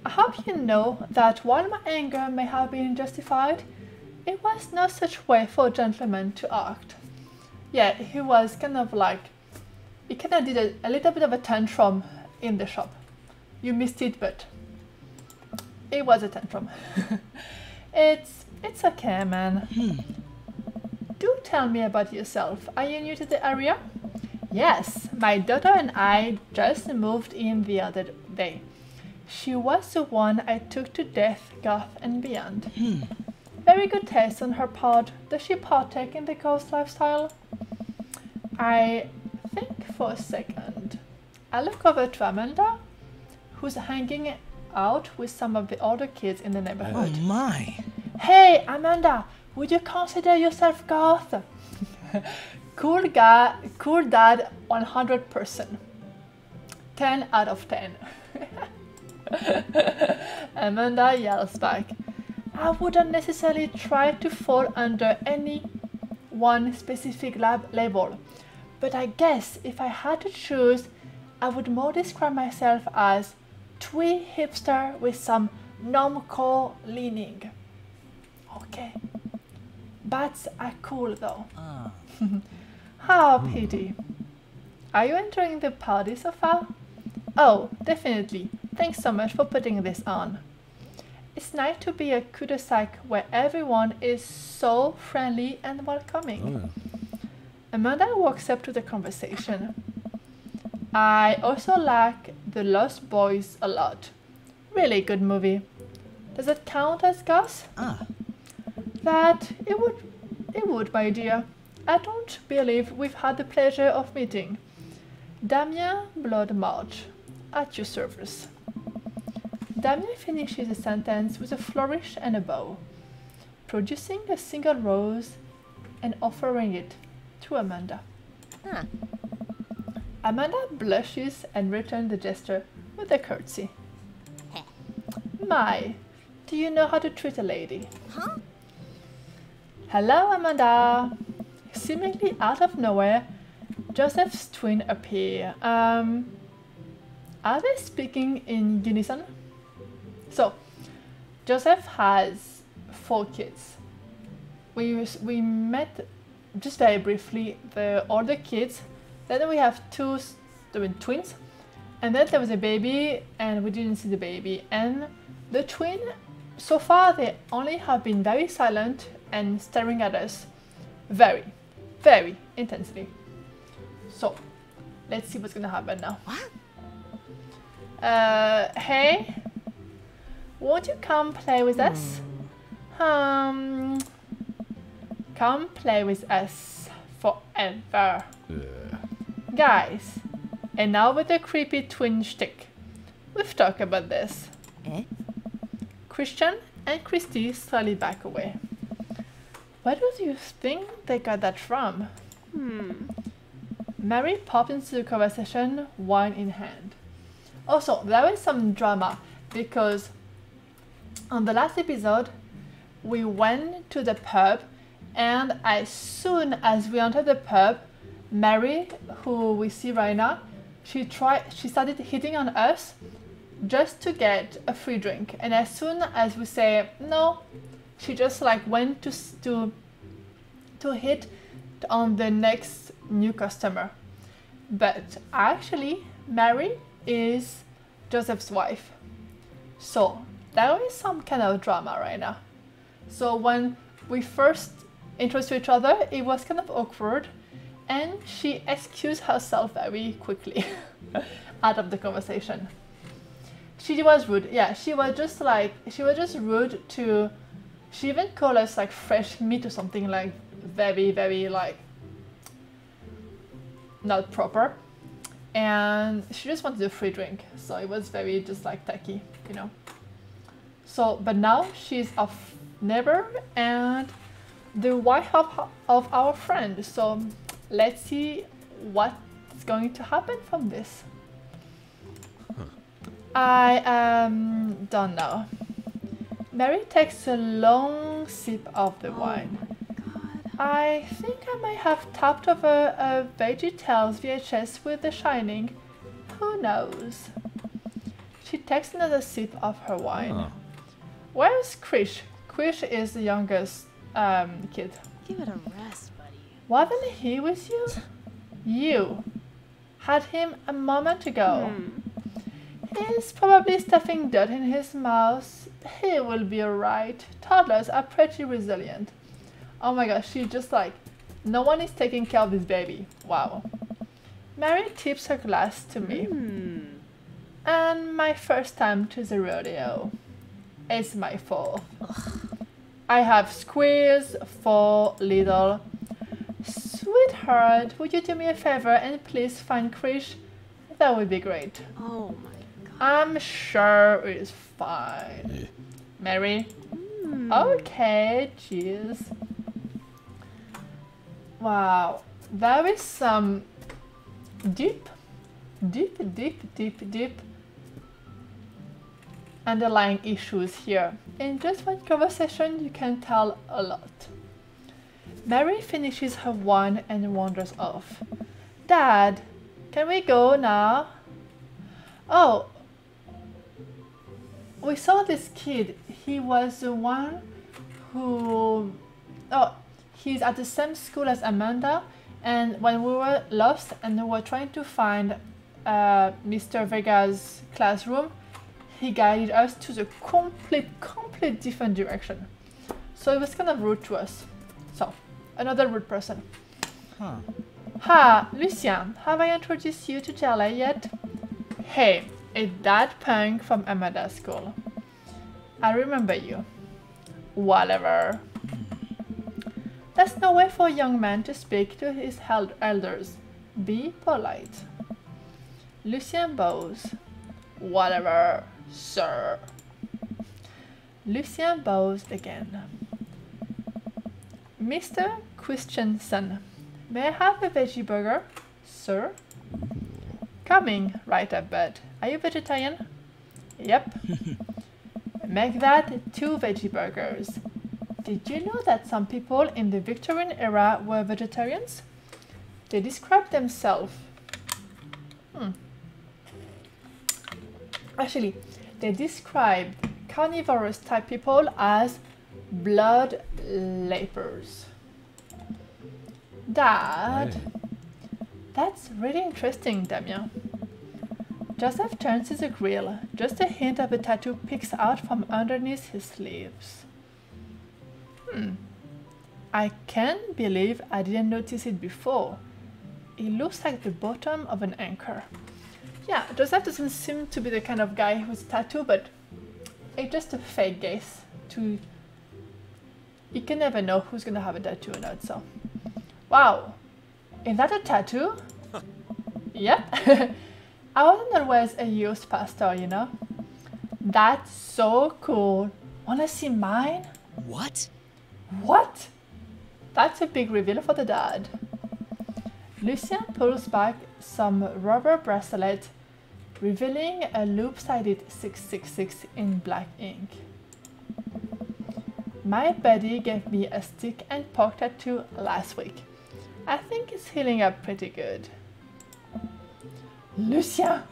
I hope you know that while my anger may have been justified, it was no such way for a gentleman to act. Yeah, he was kind of like, he kind of did a, a little bit of a tantrum in the shop. You missed it, but it was a tantrum. it's it's okay, man. Hmm. Do tell me about yourself. Are you new to the area? Yes, my daughter and I just moved in the other day. She was the one I took to Death, Goth, and Beyond. Hmm. Very good taste on her part. Does she partake in the ghost lifestyle? I think for a second. I look over to Amanda, who's hanging out with some of the older kids in the neighborhood. Oh my. Hey, Amanda, would you consider yourself goth? cool guy, cool dad, 100%. 10 out of 10. Amanda yells back, I wouldn't necessarily try to fall under any one specific lab label, but I guess if I had to choose, I would more describe myself as twee hipster with some normcore leaning. Okay. Bats are cool though. Ah. How pity. Are you enjoying the party so far? Oh, definitely. Thanks so much for putting this on. It's nice to be a cul-de-sac where everyone is so friendly and welcoming. Oh. Amanda walks up to the conversation. I also like The Lost Boys a lot. Really good movie. Does it count as Gus? Ah. That it would, it would, my dear. I don't believe we've had the pleasure of meeting. Damien Bloodmarch, at your service. Damien finishes the sentence with a flourish and a bow, producing a single rose and offering it to Amanda. Huh. Amanda blushes and returns the gesture with a curtsy. My, do you know how to treat a lady? Huh? Hello, Amanda. Seemingly out of nowhere, Joseph's twin appear. Um, are they speaking in unison? So, Joseph has four kids. We we met just very briefly the older kids. Then we have two I mean, twins, and then there was a baby, and we didn't see the baby. And the twin, so far, they only have been very silent and staring at us, very, very intensely. So, let's see what's gonna happen now. What? Uh, hey, won't you come play with us? Um, come play with us forever. Guys, and now with the creepy twin shtick. We've talked about this. Eh? Christian and Christy slowly back away. Where do you think they got that from? Hmm. Mary popped into the conversation, wine in hand. Also, there is some drama because on the last episode, we went to the pub, and as soon as we entered the pub, Mary, who we see right now, she tried, she started hitting on us just to get a free drink. And as soon as we say no, she just like went to to to hit on the next new customer. But actually, Mary is Joseph's wife. So there is some kind of drama right now. So when we first introduced to each other, it was kind of awkward, and she excused herself very quickly out of the conversation. She was rude. Yeah, she was just like she was just rude to. She even called us like fresh meat or something like very very like not proper and she just wanted a free drink so it was very just like tacky you know so but now she's a f- neighbor and the wife of, of our friend. So let's see what's going to happen from this. I um don't know mary takes a long sip of the wine. I think I may have tapped over a VeggieTales VHS with The Shining. Who knows? She takes another sip of her wine. Huh. Where's Krish? Krish is the youngest um, kid. Give it a rest, buddy. Wasn't he with you? You had him a moment ago. He's probably stuffing dirt in his mouth. He will be alright. Toddlers are pretty resilient. Oh my gosh, she's just like, no one is taking care of this baby. Wow. Mary tips her glass to me. Hmm. And my first time to the rodeo. It's my fault. I have squeezed for little. Sweetheart, would you do me a favor and please find Krish? That would be great. Oh my god. I'm sure it's fine. Yeah. Mary? Hmm. Okay, jeez. Wow, there is some deep, deep, deep, deep, deep underlying issues here. In just one conversation, you can tell a lot. Mary finishes her wine and wanders off. Dad, can we go now? Oh, we saw this kid. He was the one who. Oh, he's at the same school as Amanda. And when we were lost and we were trying to find uh, Mr. Vega's classroom, he guided us to the complete, complete different direction. So it was kind of rude to us. So, another rude person. Huh. Ha, Lucien, have I introduced you to Jella yet? Hey, it's that punk from Amada school. I remember you. Whatever. There's no way for a young man to speak to his elders. Be polite. Lucien bows. Whatever, sir. Lucien bows again. Mr. Christiansen, may I have a veggie burger, sir? Coming right up, bud. Are you vegetarian? Yep. Make that two veggie burgers. Did you know that some people in the Victorian era were vegetarians? They described themselves. Hmm. Actually, they described carnivorous type people as blood lepers. Dad, Hey. that's really interesting, Damien. Joseph turns to the grill. Just a hint of a tattoo peeks out from underneath his sleeves. Hmm. I can't believe I didn't notice it before. It looks like the bottom of an anchor. Yeah, Joseph doesn't seem to be the kind of guy who's tattoo, but it's just a fake guess. To you can never know who's gonna have a tattoo or not. So, wow, is that a tattoo? yep. I wasn't always a youth pastor, you know. That's so cool. Wanna see mine? What? What? That's a big reveal for the dad. Lucien pulls back some rubber bracelet, revealing a loop-sided 666 in black ink. My buddy gave me a stick and poke tattoo last week. I think it's healing up pretty good. Lucien!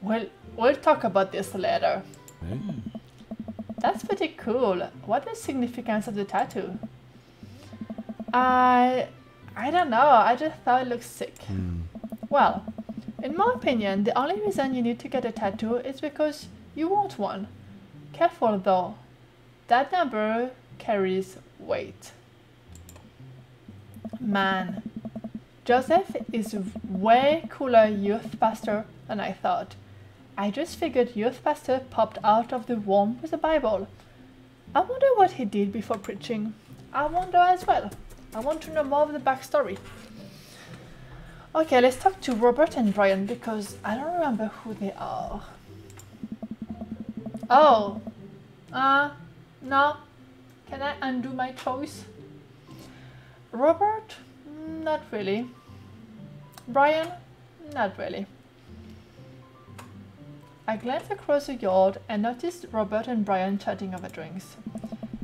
We'll, we'll talk about this later. Hey. That's pretty cool. What is the significance of the tattoo? I I don't know. I just thought it looked sick. Hmm. Well, in my opinion, the only reason you need to get a tattoo is because You want one. Careful though. That number carries weight. Man, Joseph is way cooler youth pastor than I thought. I just figured youth pastor popped out of the womb with a Bible. I wonder what he did before preaching. I wonder as well. I want to know more of the backstory. Okay, let's talk to Robert and Brian because I don't remember who they are. Oh, uh, no. Can I undo my choice? Robert? Not really. Brian? Not really. I glanced across the yard and noticed Robert and Brian chatting over drinks.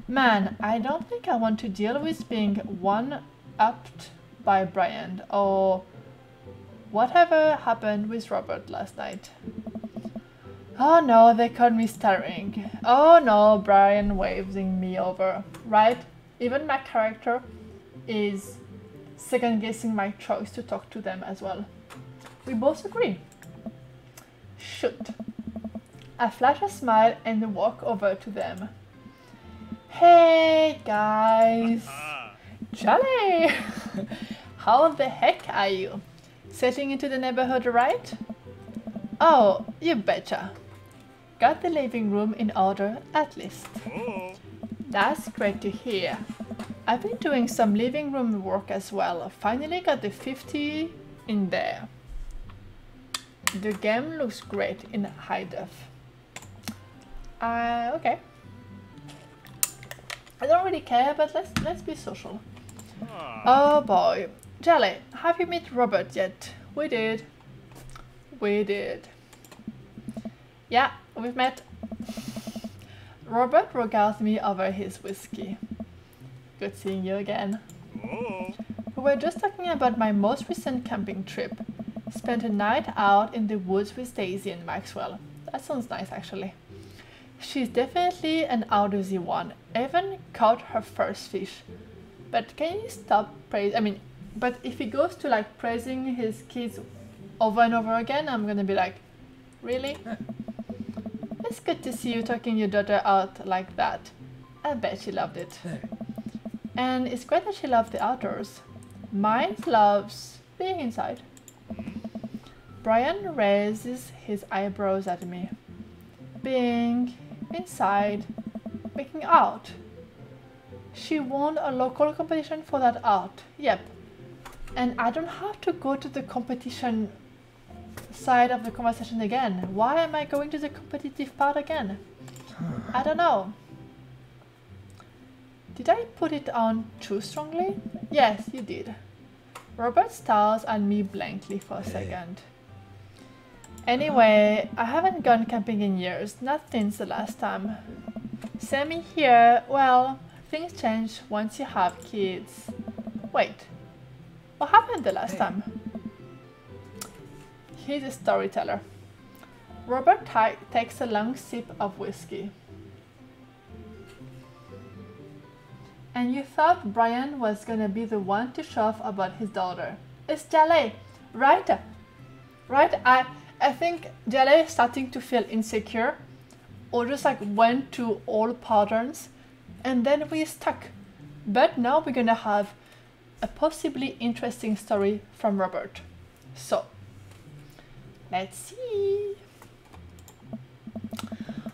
Man, I don't think I want to deal with being one-upped by Brian or whatever happened with Robert last night. Oh no, they caught me staring. Oh no, Brian waving me over. Right? Even my character is second guessing my choice to talk to them as well. We both agree. Shoot. I flash a smile and walk over to them. Hey guys! Jolly! How the heck are you? Settling into the neighborhood right? Oh, you betcha. Got the living room in order at least. That's great to hear. I've been doing some living room work as well. Finally got the 50 in there. The game looks great in high def. Uh, okay. I don't really care, but let's let's be social. Oh boy. Jelly, have you met Robert yet? We did. We did. Yeah, we've met. Robert regards me over his whiskey. Good seeing you again. We were just talking about my most recent camping trip. Spent a night out in the woods with Daisy and Maxwell. That sounds nice actually. She's definitely an outdoorsy one. Even caught her first fish. But can you stop praise? I mean, but if he goes to like praising his kids over and over again, I'm gonna be like, really? It's good to see you talking your daughter out like that. I bet she loved it. And it's great that she loved the outdoors. Mine loves being inside. Brian raises his eyebrows at me. Being inside, making art. She won a local competition for that art. Yep. And I don't have to go to the competition side of the conversation again. Why am I going to the competitive part again? I don't know. Did I put it on too strongly? Yes, you did. Robert stares at me blankly for a second. Anyway, I haven't gone camping in years, not since the last time. Sammy here, well, things change once you have kids. Wait, what happened the last time? He's a storyteller. Robert takes a long sip of whiskey. And you thought Brian was gonna be the one to shove about his daughter. It's Jaleh, right? Right? I I think Jaleh is starting to feel insecure or just like went to old patterns and then we stuck. But now we're gonna have a possibly interesting story from Robert. So let's see.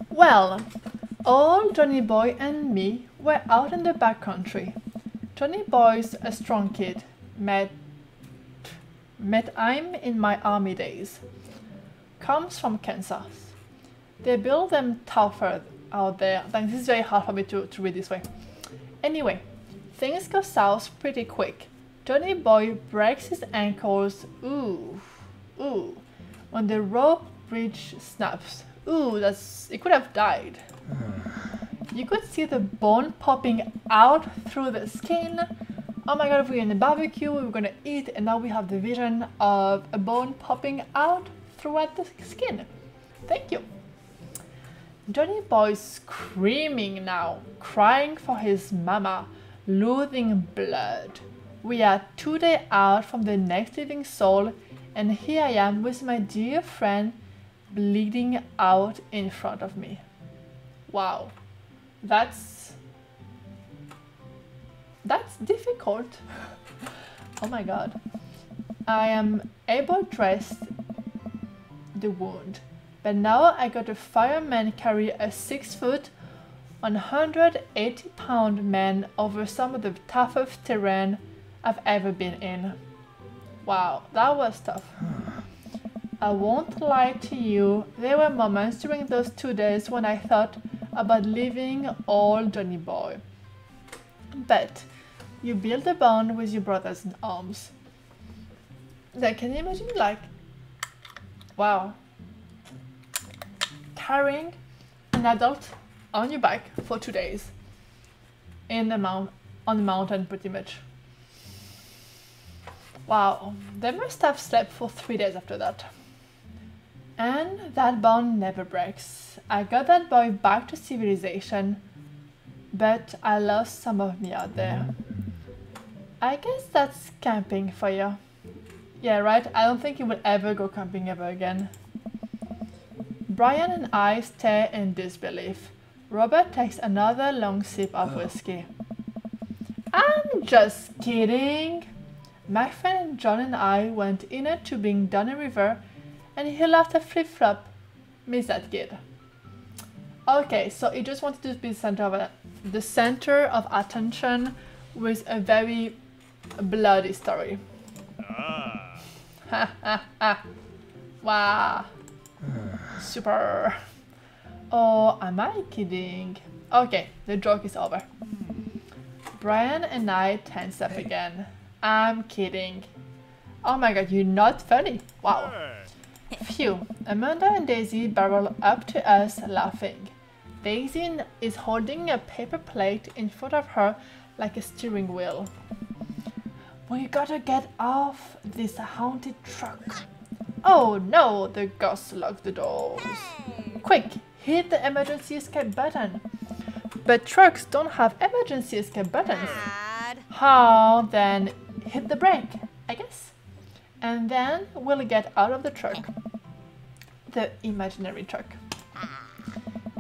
Well, all Johnny Boy and me were out in the backcountry. Johnny Boy's a strong kid. Met met I'm in my army days. Comes from Kansas. They build them tougher out there. This is very hard for me to, to read this way. Anyway, things go south pretty quick. Johnny Boy breaks his ankles. Ooh, ooh. When the rope bridge snaps. Ooh, that's it could have died. You could see the bone popping out through the skin. Oh my god, if we're in a barbecue, we were gonna eat, and now we have the vision of a bone popping out throughout the skin. Thank you. Johnny Boy's screaming now, crying for his mama, losing blood. We are two days out from the next living soul, and here I am with my dear friend bleeding out in front of me. Wow. That's that's difficult. oh my god. I am able to rest the wound. But now I got a fireman carry a 6 foot, 180 pound man over some of the toughest terrain I've ever been in. Wow, that was tough. I won't lie to you, there were moments during those two days when I thought about leaving old Johnny Boy. But you build a bond with your brothers in arms. Like, can you imagine, like, wow, carrying an adult on your bike for two days in the mount on the mountain, pretty much. Wow, they must have slept for three days after that. And that bond never breaks. I got that boy back to civilization, but I lost some of me out there. I guess that's camping for you. Yeah, right? I don't think you will ever go camping ever again. Brian and I stare in disbelief. Robert takes another long sip of whiskey. I'm just kidding. My friend John and I went in a tubing down a river and he left a flip flop. Miss that kid. Okay, so he just wanted to be the center of a, the center of attention with a very bloody story. Ah. Ha ha ha. Wow. Super. Oh, am I kidding? Okay, the joke is over. Brian and I tense up again. I'm kidding. Oh my god, you're not funny. Wow. Phew. Amanda and Daisy barrel up to us laughing. Daisy is holding a paper plate in front of her like a steering wheel. We gotta get off this haunted truck. Oh no, the ghost locked the doors. Quick, hit the emergency escape button. But trucks don't have emergency escape buttons. Dad. How then hit the brake, I guess. And then we'll get out of the truck. The imaginary truck.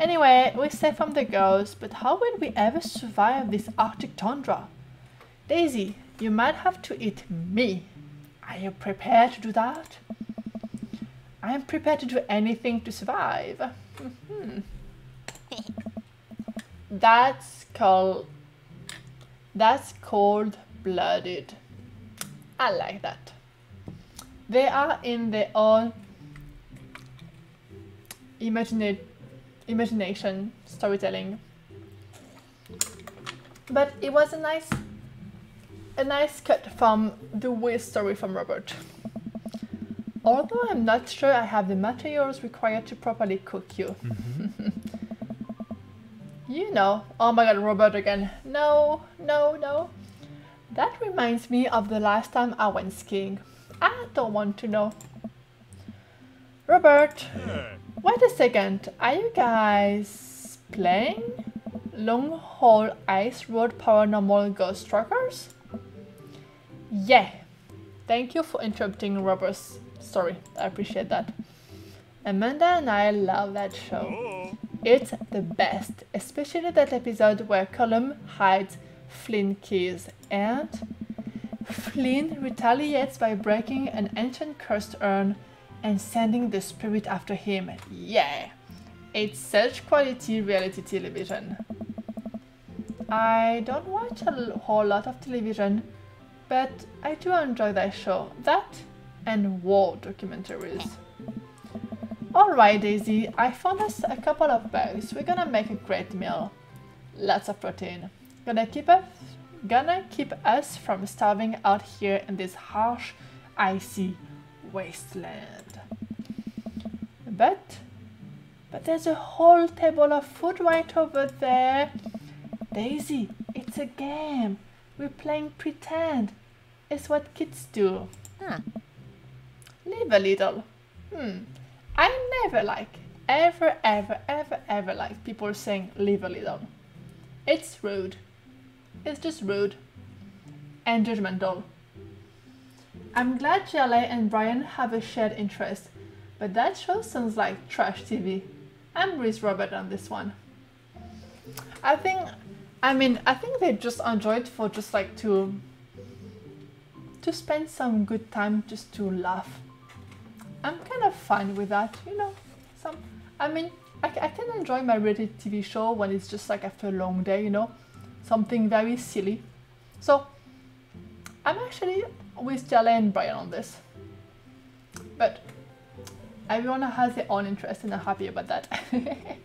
Anyway, we're safe from the ghosts, but how will we ever survive this Arctic tundra? Daisy, you might have to eat me. Are you prepared to do that? I am prepared to do anything to survive. Mhm. That's called that's cold blooded. I like that. They are in their own imagina- imagination storytelling. But it was a nice a nice cut from the weird story from Robert. Although I'm not sure I have the materials required to properly cook you. Mm-hmm. you know. Oh my god, Robert again. No, no, no. That reminds me of the last time I went skiing. I don't want to know. Robert, wait a second. Are you guys playing long haul ice road paranormal ghost truckers? Yeah. Thank you for interrupting Robert's story. I appreciate that. Amanda and I love that show. It's the best, especially that episode where Colum hides Flynn keys and Flynn retaliates by breaking an ancient cursed urn and sending the spirit after him. Yeah, it's such quality reality television. I don't watch a whole lot of television, but I do enjoy that show. That and war documentaries. Alright, Daisy, I found us a couple of bugs. We're gonna make a great meal. Lots of protein. Gonna keep us gonna keep us from starving out here in this harsh, icy wasteland. But but there's a whole table of food right over there. Daisy, it's a game. We're playing pretend. It's what kids do. Huh. Live a little. Hmm. I never like, ever, ever, ever, ever like people saying live a little. It's rude. It's just rude. And judgmental. I'm glad Shelley and Brian have a shared interest. But that show sounds like trash TV. I'm Reese Robert on this one. I think, I mean, I think they just enjoy it for just like to to spend some good time, just to laugh. I'm kind of fine with that, you know. Some, I mean, I, I can enjoy my reality TV show when it's just like after a long day, you know, something very silly. So, I'm actually with Jelly and Brian on this. But everyone has their own interest and I'm happy about that.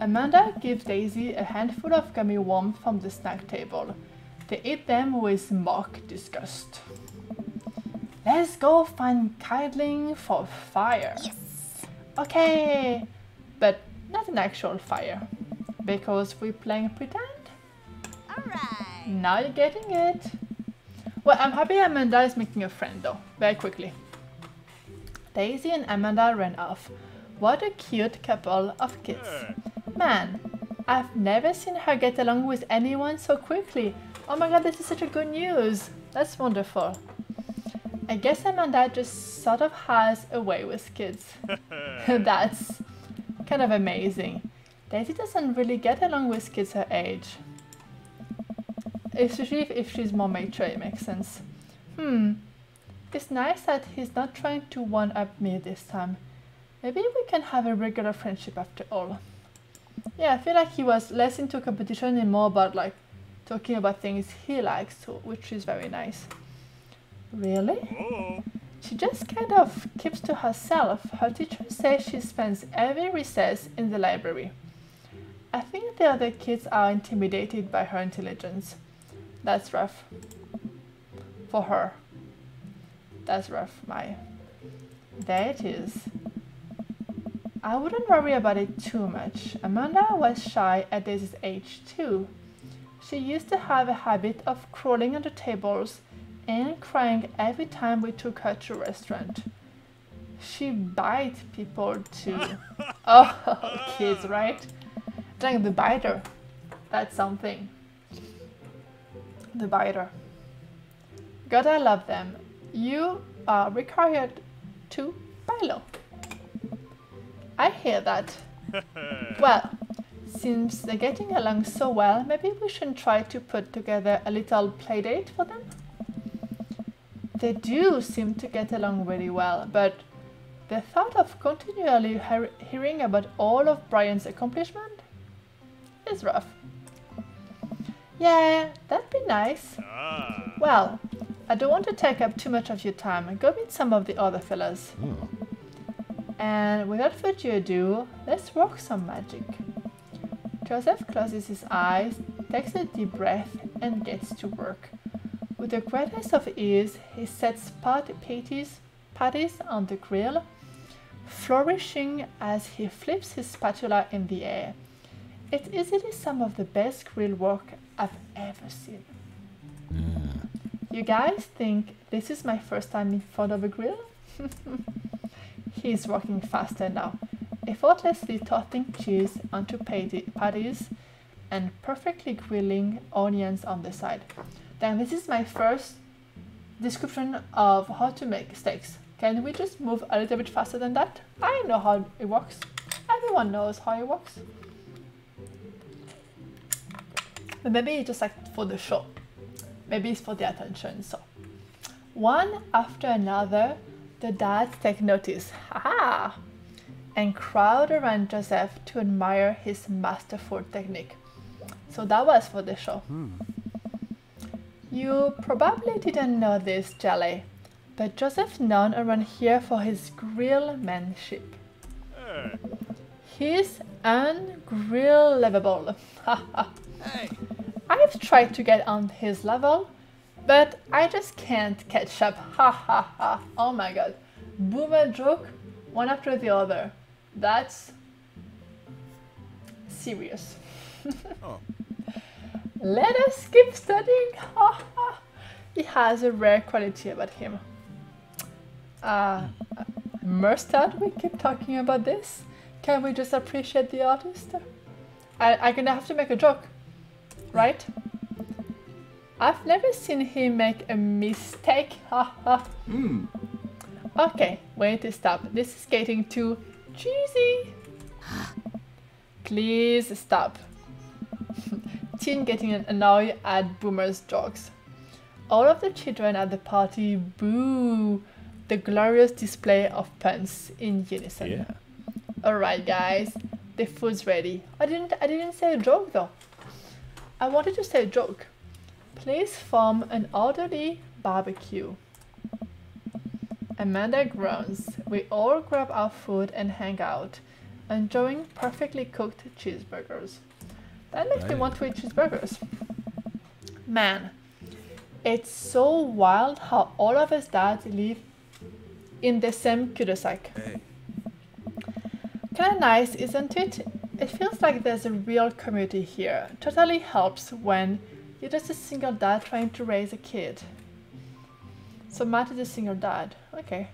Amanda gives Daisy a handful of gummy worms from the snack table. They eat them with mock disgust. Let's go find kindling for fire. Yes. Okay, but not an actual fire. Because we're playing pretend? All right. Now you're getting it. Well, I'm happy Amanda is making a friend though, very quickly. Daisy and Amanda ran off. What a cute couple of kids. Man, I've never seen her get along with anyone so quickly. Oh my god, this is such a good news. That's wonderful. I guess Amanda just sort of has a way with kids. That's kind of amazing. Daisy doesn't really get along with kids her age. Especially if, if she's more mature, it makes sense. Hmm. It's nice that he's not trying to one up me this time. Maybe we can have a regular friendship after all. Yeah, I feel like he was less into competition and more about like talking about things he likes, too, which is very nice. Really? Mm. She just kind of keeps to herself. Her teacher says she spends every recess in the library. I think the other kids are intimidated by her intelligence. That's rough. For her. That's rough, my. There it is. I wouldn't worry about it too much. Amanda was shy at Daisy's age too. She used to have a habit of crawling under tables and crying every time we took her to a restaurant. She bite people too. oh, kids, right? Like the biter. That's something. The biter. God, I love them. You are required to Milo. I hear that. well, since they're getting along so well, maybe we should try to put together a little play date for them? They do seem to get along really well, but the thought of continually hear- hearing about all of Brian's accomplishment is rough. Yeah, that'd be nice. Ah. Well, I don't want to take up too much of your time. Go meet some of the other fellas. Hmm. And without further ado, let's work some magic. Joseph closes his eyes, takes a deep breath, and gets to work. With the greatest of ease, he sets pot patties, patties on the grill, flourishing as he flips his spatula in the air. It's easily some of the best grill work I've ever seen. Mm. You guys think this is my first time in front of a grill? He's working faster now, effortlessly tossing cheese onto patties and perfectly grilling onions on the side. Then this is my first description of how to make steaks. Can we just move a little bit faster than that? I know how it works. Everyone knows how it works. But maybe it's just like for the show. Maybe it's for the attention. So, one after another, the dads take notice. Haha! And crowd around Joseph to admire his masterful technique. So that was for the show. Hmm. You probably didn't know this, Jelly, but Joseph known around here for his grillmanship. He's ungrill-livable. I've tried to get on his level, but I just can't catch up. Ha ha ha. Oh my god. Boomer joke, one after the other. That's serious. Oh. Let us keep studying. Ha ha. He has a rare quality about him. Uh, Mustard, we keep talking about this. Can we just appreciate the artist? I, I'm gonna have to make a joke, right? I've never seen him make a mistake. Ha ha. Hmm. Okay, wait to stop. This is getting too cheesy. Please stop. Teen getting annoyed at Boomer's jokes. All of the children at the party boo the glorious display of puns in unison. Yeah. Alright guys, the food's ready. I didn't I didn't say a joke though. I wanted to say a joke. Please form an orderly barbecue. Amanda groans. We all grab our food and hang out, enjoying perfectly cooked cheeseburgers. That makes me want to eat cheeseburgers. Man, it's so wild how all of us dads live in the same cul-de-sac. Hey. Kinda nice, isn't it? It feels like there's a real community here. Totally helps when you're just a single dad trying to raise a kid. So Matt is a single dad. Okay.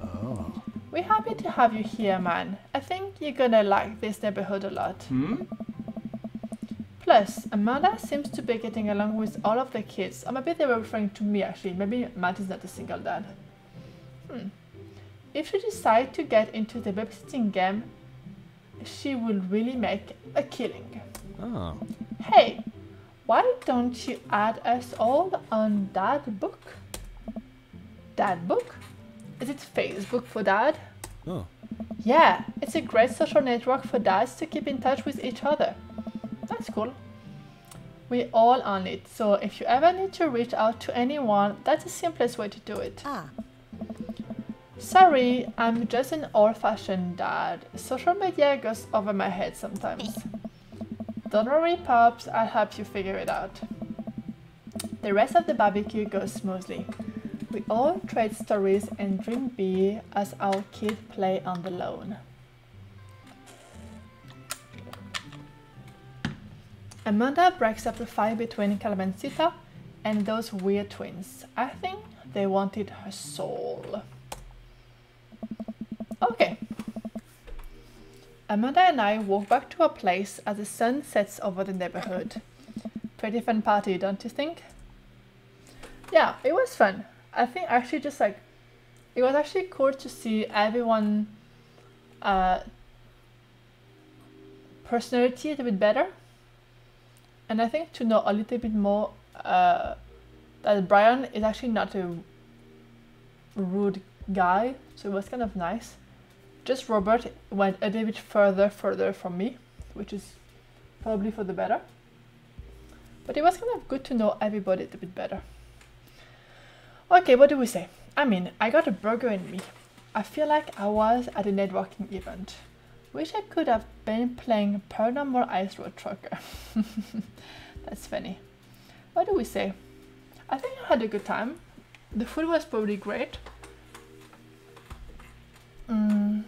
Oh. We're happy to have you here, man. I think you're gonna like this neighborhood a lot. Hmm? Plus, Amanda seems to be getting along with all of the kids. Or maybe they were referring to me actually. Maybe Matt is not a single dad. Hmm. If you decide to get into the babysitting game, she will really make a killing. Oh. Hey, why don't you add us all on Dad Book? Dad Book? Is it Facebook for dad? Oh. Yeah, it's a great social network for dads to keep in touch with each other. That's cool. We all on it, so if you ever need to reach out to anyone, that's the simplest way to do it. Ah, Sorry, I'm just an old fashioned dad. Social media goes over my head sometimes. Don't worry, Pops, I'll help you figure it out. The rest of the barbecue goes smoothly. We all trade stories and drink beer as our kids play on the lawn. Amanda breaks up the fight between Carmensita and those weird twins. I think they wanted her soul. Okay. Amanda and I walk back to our place as the sun sets over the neighborhood. Pretty fun party, don't you think? Yeah, it was fun. I think actually just like it was actually cool to see everyone uh personality a bit better. And I think to know a little bit more uh that Brian is actually not a rude guy, so it was kind of nice. Just Robert went a little bit further, further from me, which is probably for the better. But it was kind of good to know everybody a bit better. Okay, what do we say? I mean, I got a burger in me. I feel like I was at a networking event. Wish I could have been playing Paranormal Ice Road Trucker. That's funny. What do we say? I think I had a good time. The food was probably great. Mm.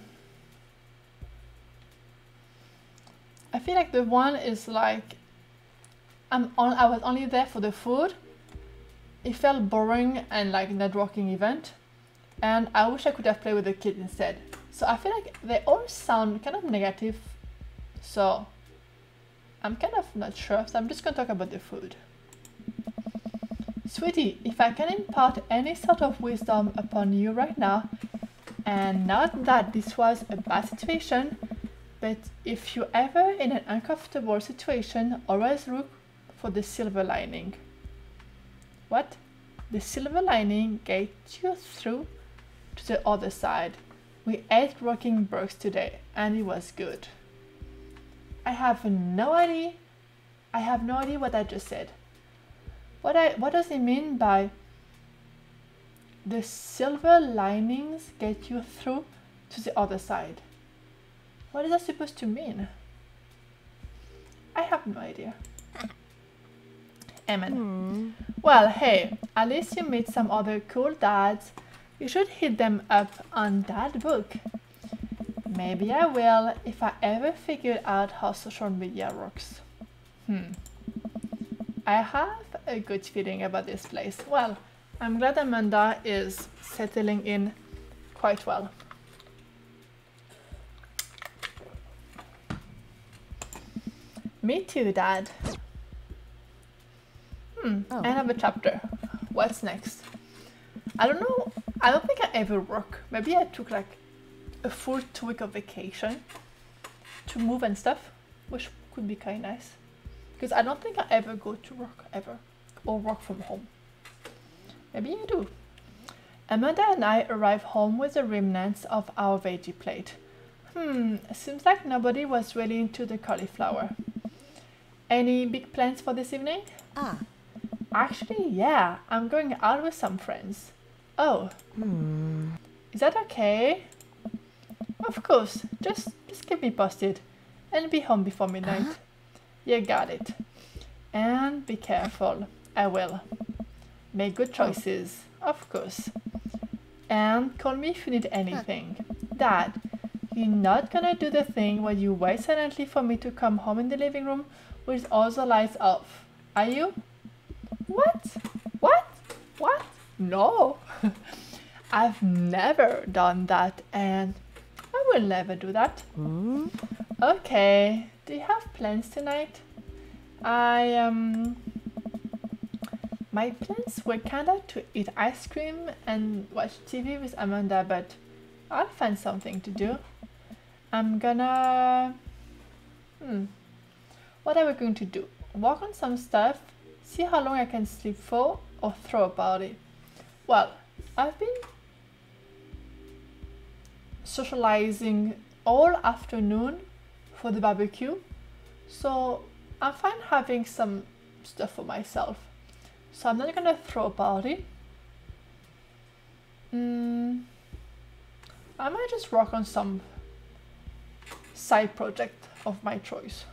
I feel like the one is like I'm on I was only there for the food. It felt boring and like networking event. And I wish I could have played with the kid instead. So I feel like they all sound kind of negative. So I'm kind of not sure. So I'm just gonna talk about the food. Sweetie, if I can impart any sort of wisdom upon you right now, and not that this was a bad situation, but if you're ever in an uncomfortable situation, always look for the silver lining. What? The silver lining gets you through to the other side. We ate rocking burgers today, and it was good. I have no idea. I have no idea what I just said. What I what does it mean by the silver linings get you through to the other side? What is that supposed to mean? I have no idea. Amen. Hmm. Well, hey, at least you meet some other cool dads. You should hit them up on Dad Book. Maybe I will if I ever figure out how social media works. Hmm. I have a good feeling about this place. Well, I'm glad Amanda is settling in quite well. Me too, Dad. Hmm, Oh. end of a chapter. What's next? I don't know. I don't think I ever work. Maybe I took like a full two week of vacation to move and stuff, which could be kind of nice. Because I don't think I ever go to work ever or work from home. Maybe you do. Amanda and I arrive home with the remnants of our veggie plate. Hmm, seems like nobody was really into the cauliflower. Any big plans for this evening? Ah, Actually, yeah, I'm going out with some friends. Oh, hmm. is that okay? Of course, just just keep me posted and be home before midnight. Uh-huh. You got it. And be careful. I will. Make good oh. choices, of course. And call me if you need anything. Dad, you're not gonna do the thing where you wait silently for me to come home in the living room with all the lights off, are you? What? What? What? No. I've never done that and I will never do that. Okay. Do you have plans tonight? I um my plans were kinda to eat ice cream and watch TV with Amanda, but I'll find something to do. I'm gonna hmm. What are we going to do? Work on some stuff, see how long I can sleep for, or throw a party. Well, I've been socializing all afternoon for the barbecue, so I'm fine having some stuff for myself. So I'm not gonna throw a party. Mm, I might just work on some side project of my choice.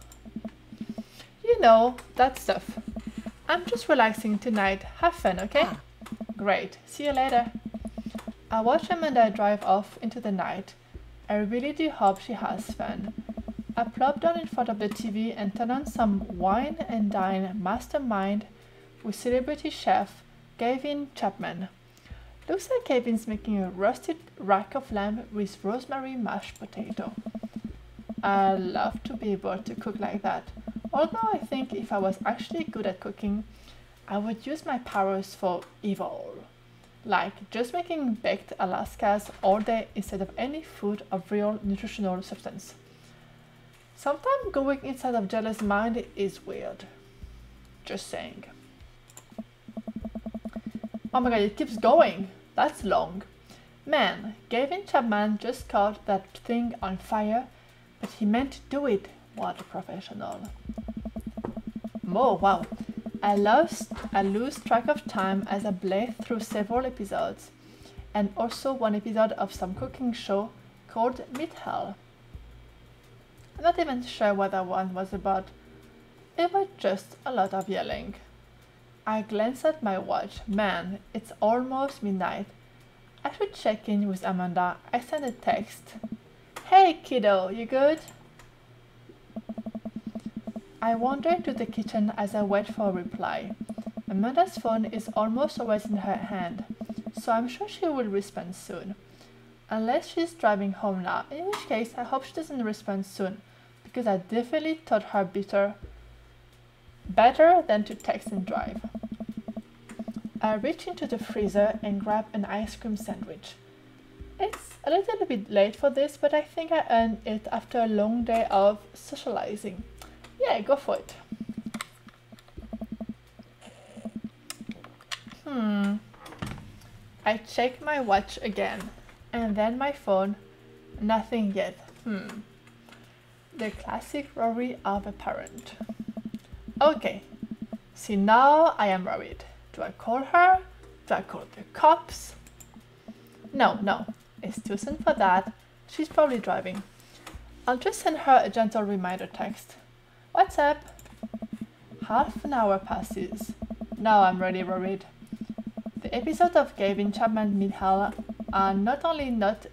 You know, that stuff. I'm just relaxing tonight. Have fun, okay? Great. See you later. I watch Amanda drive off into the night. I really do hope she has fun. I plop down in front of the TV and turn on some wine and dine mastermind with celebrity chef Gavin Chapman. Looks like Gavin's making a roasted rack of lamb with rosemary mashed potato. I love to be able to cook like that. Although I think if I was actually good at cooking, I would use my powers for evil. Like just making baked Alaskas all day instead of any food of real nutritional substance. Sometimes going inside of jealous mind is weird. Just saying. Oh my god, it keeps going. That's long. Man, Gavin Chapman just caught that thing on fire, but he meant to do it. What a professional. Oh wow. I lost I lose track of time as I blaze through several episodes, and also one episode of some cooking show called Meat Hell. I'm not even sure what that one was about. It was just a lot of yelling. I glanced at my watch. Man, it's almost midnight. I should check in with Amanda. I sent a text. Hey kiddo, you good? I wander into the kitchen as I wait for a reply. Amanda's phone is almost always in her hand, so I'm sure she will respond soon. Unless she's driving home now, in which case I hope she doesn't respond soon, because I definitely taught her better, better than to text and drive. I reach into the freezer and grab an ice cream sandwich. It's a little bit late for this, but I think I earned it after a long day of socializing. Yeah, go for it. Hmm. I check my watch again, and then my phone. Nothing yet. Hmm. The classic worry of a parent. Okay. See, now I am worried. Do I call her? Do I call the cops? No, no. It's too soon for that. She's probably driving. I'll just send her a gentle reminder text. What's up? Half an hour passes. Now I'm really worried. The episodes of Gavin Chapman Hell are not only not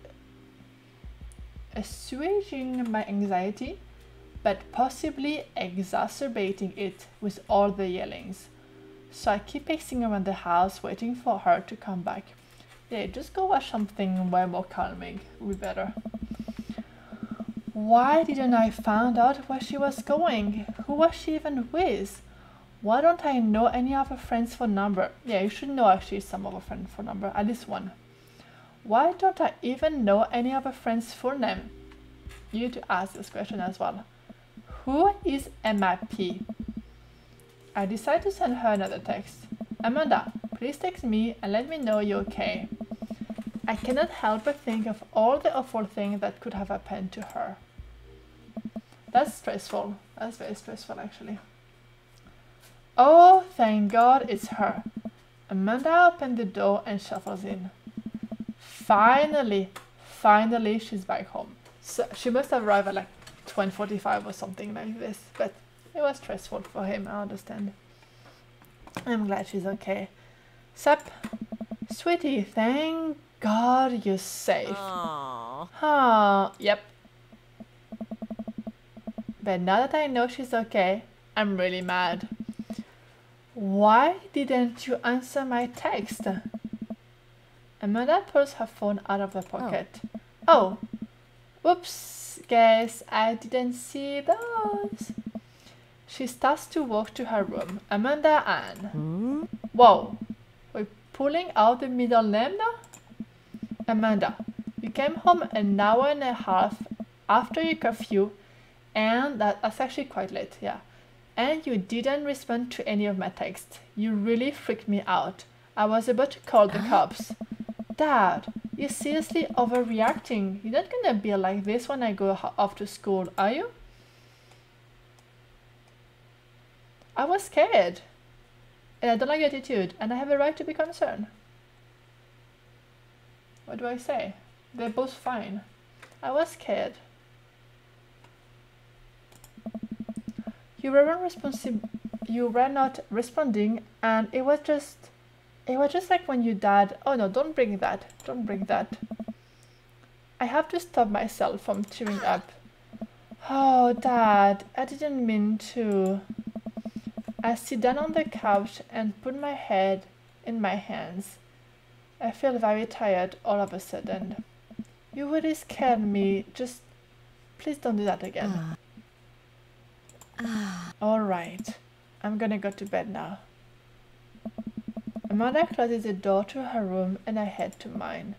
assuaging my anxiety, but possibly exacerbating it with all the yellings. So I keep pacing around the house waiting for her to come back. Yeah, just go watch something way more calming. we better. Why didn't I find out where she was going? Who was she even with? Why don't I know any of her friends' phone number? Yeah, you should know actually some of her friends' phone number, at least one. Why don't I even know any of her friends' full name? You need to ask this question as well. Who is Emma P? I decide to send her another text. Amanda, please text me and let me know you're okay. I cannot help but think of all the awful things that could have happened to her. That's stressful. That's very stressful, actually. Oh, thank God it's her. Amanda opened the door and shuffles in. Finally, finally, she's back home. So she must have arrived at like 2045 or something like this, but it was stressful for him, I understand. I'm glad she's okay. Sup? Sweetie, thank God you're safe. Aww. Huh, yep. But now that I know she's okay, I'm really mad. Why didn't you answer my text? Amanda pulls her phone out of her oh. pocket. Oh, whoops, guess I didn't see those. She starts to walk to her room. Amanda Ann. Hmm? Whoa, we're pulling out the middle name now? Amanda, you came home an hour and a half after your curfew, and that, that's actually quite late, yeah. And you didn't respond to any of my texts. You really freaked me out. I was about to call the cops. Dad, you're seriously overreacting. You're not gonna be like this when I go off to school, are you? I was scared. And I don't like your attitude, and I have a right to be concerned. What do I say? They're both fine. I was scared. You weren't responsive. You were not responding, and it was just, it was just like when you dad. Oh no! Don't bring that. Don't bring that. I have to stop myself from tearing up. Oh, Dad, I didn't mean to. I sit down on the couch and put my head in my hands. I feel very tired all of a sudden. You really scared me. Just please don't do that again. Ah. all right. I'm gonna go to bed now. Amanda closes the door to her room and I head to mine.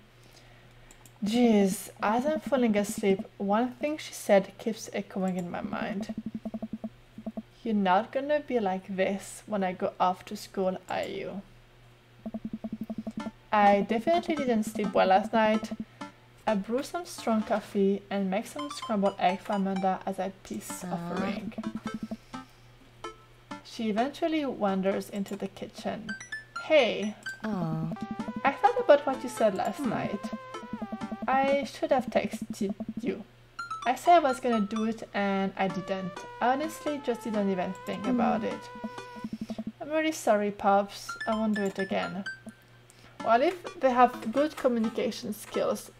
Jeez, as I'm falling asleep, one thing she said keeps echoing in my mind. You're not gonna be like this when I go off to school, are you? I definitely didn't sleep well last night. I brew some strong coffee and make some scrambled egg for Amanda as a peace offering. Ah. She eventually wanders into the kitchen. Hey, Aww. I thought about what you said last hmm. night. I should have texted you. I said I was gonna do it and I didn't. I honestly just didn't even think hmm. about it. I'm really sorry, Pops. I won't do it again. Well, if they have good communication skills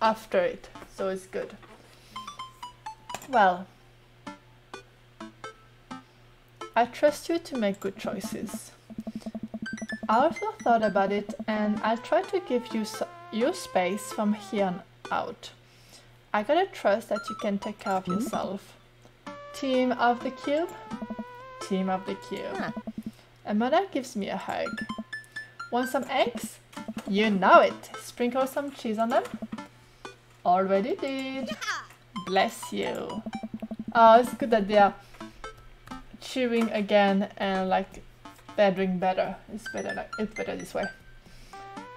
after it, so it's good. Well, I trust you to make good choices. I also thought about it and I'll try to give you s- your space from here on out. I gotta trust that you can take care of hmm? yourself. Team of the cube? Team of the cube. Huh. Amanda gives me a hug. Want some eggs? You know it. Sprinkle some cheese on them. Already did. Bless you. Oh, it's good that they're chewing again and like they're doing better. It's better like it's better this way.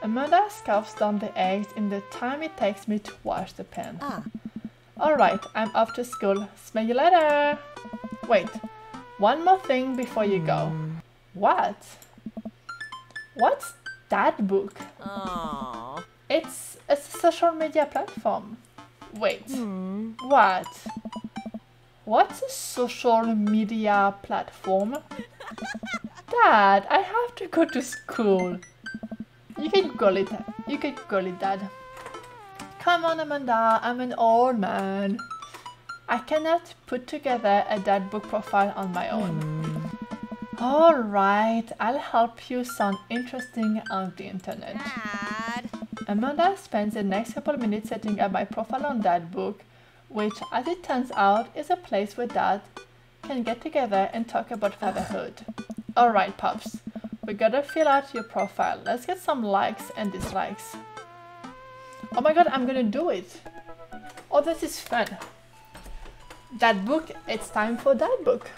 Amanda scarfs down the eggs in the time it takes me to wash the pan. Ah. Alright, I'm off to school. Smell you later! Wait, one more thing before you go. What? What's Dad Book? Aww. It's a social media platform. Wait, hmm. what? What's a social media platform? Dad, I have to go to school. You can call it. You can call it, Dad. Come on, Amanda. I'm an old man. I cannot put together a dad book profile on my own. Hmm. All right, I'll help you sound interesting on the internet. Ah. Dad. Amanda spends the next couple of minutes setting up my profile on Dad Book, which, as it turns out, is a place where dads can get together and talk about fatherhood. Alright, pups, we gotta fill out your profile. Let's get some likes and dislikes. Oh my god, I'm gonna do it. Oh, this is fun. Dad Book, it's time for Dad Book.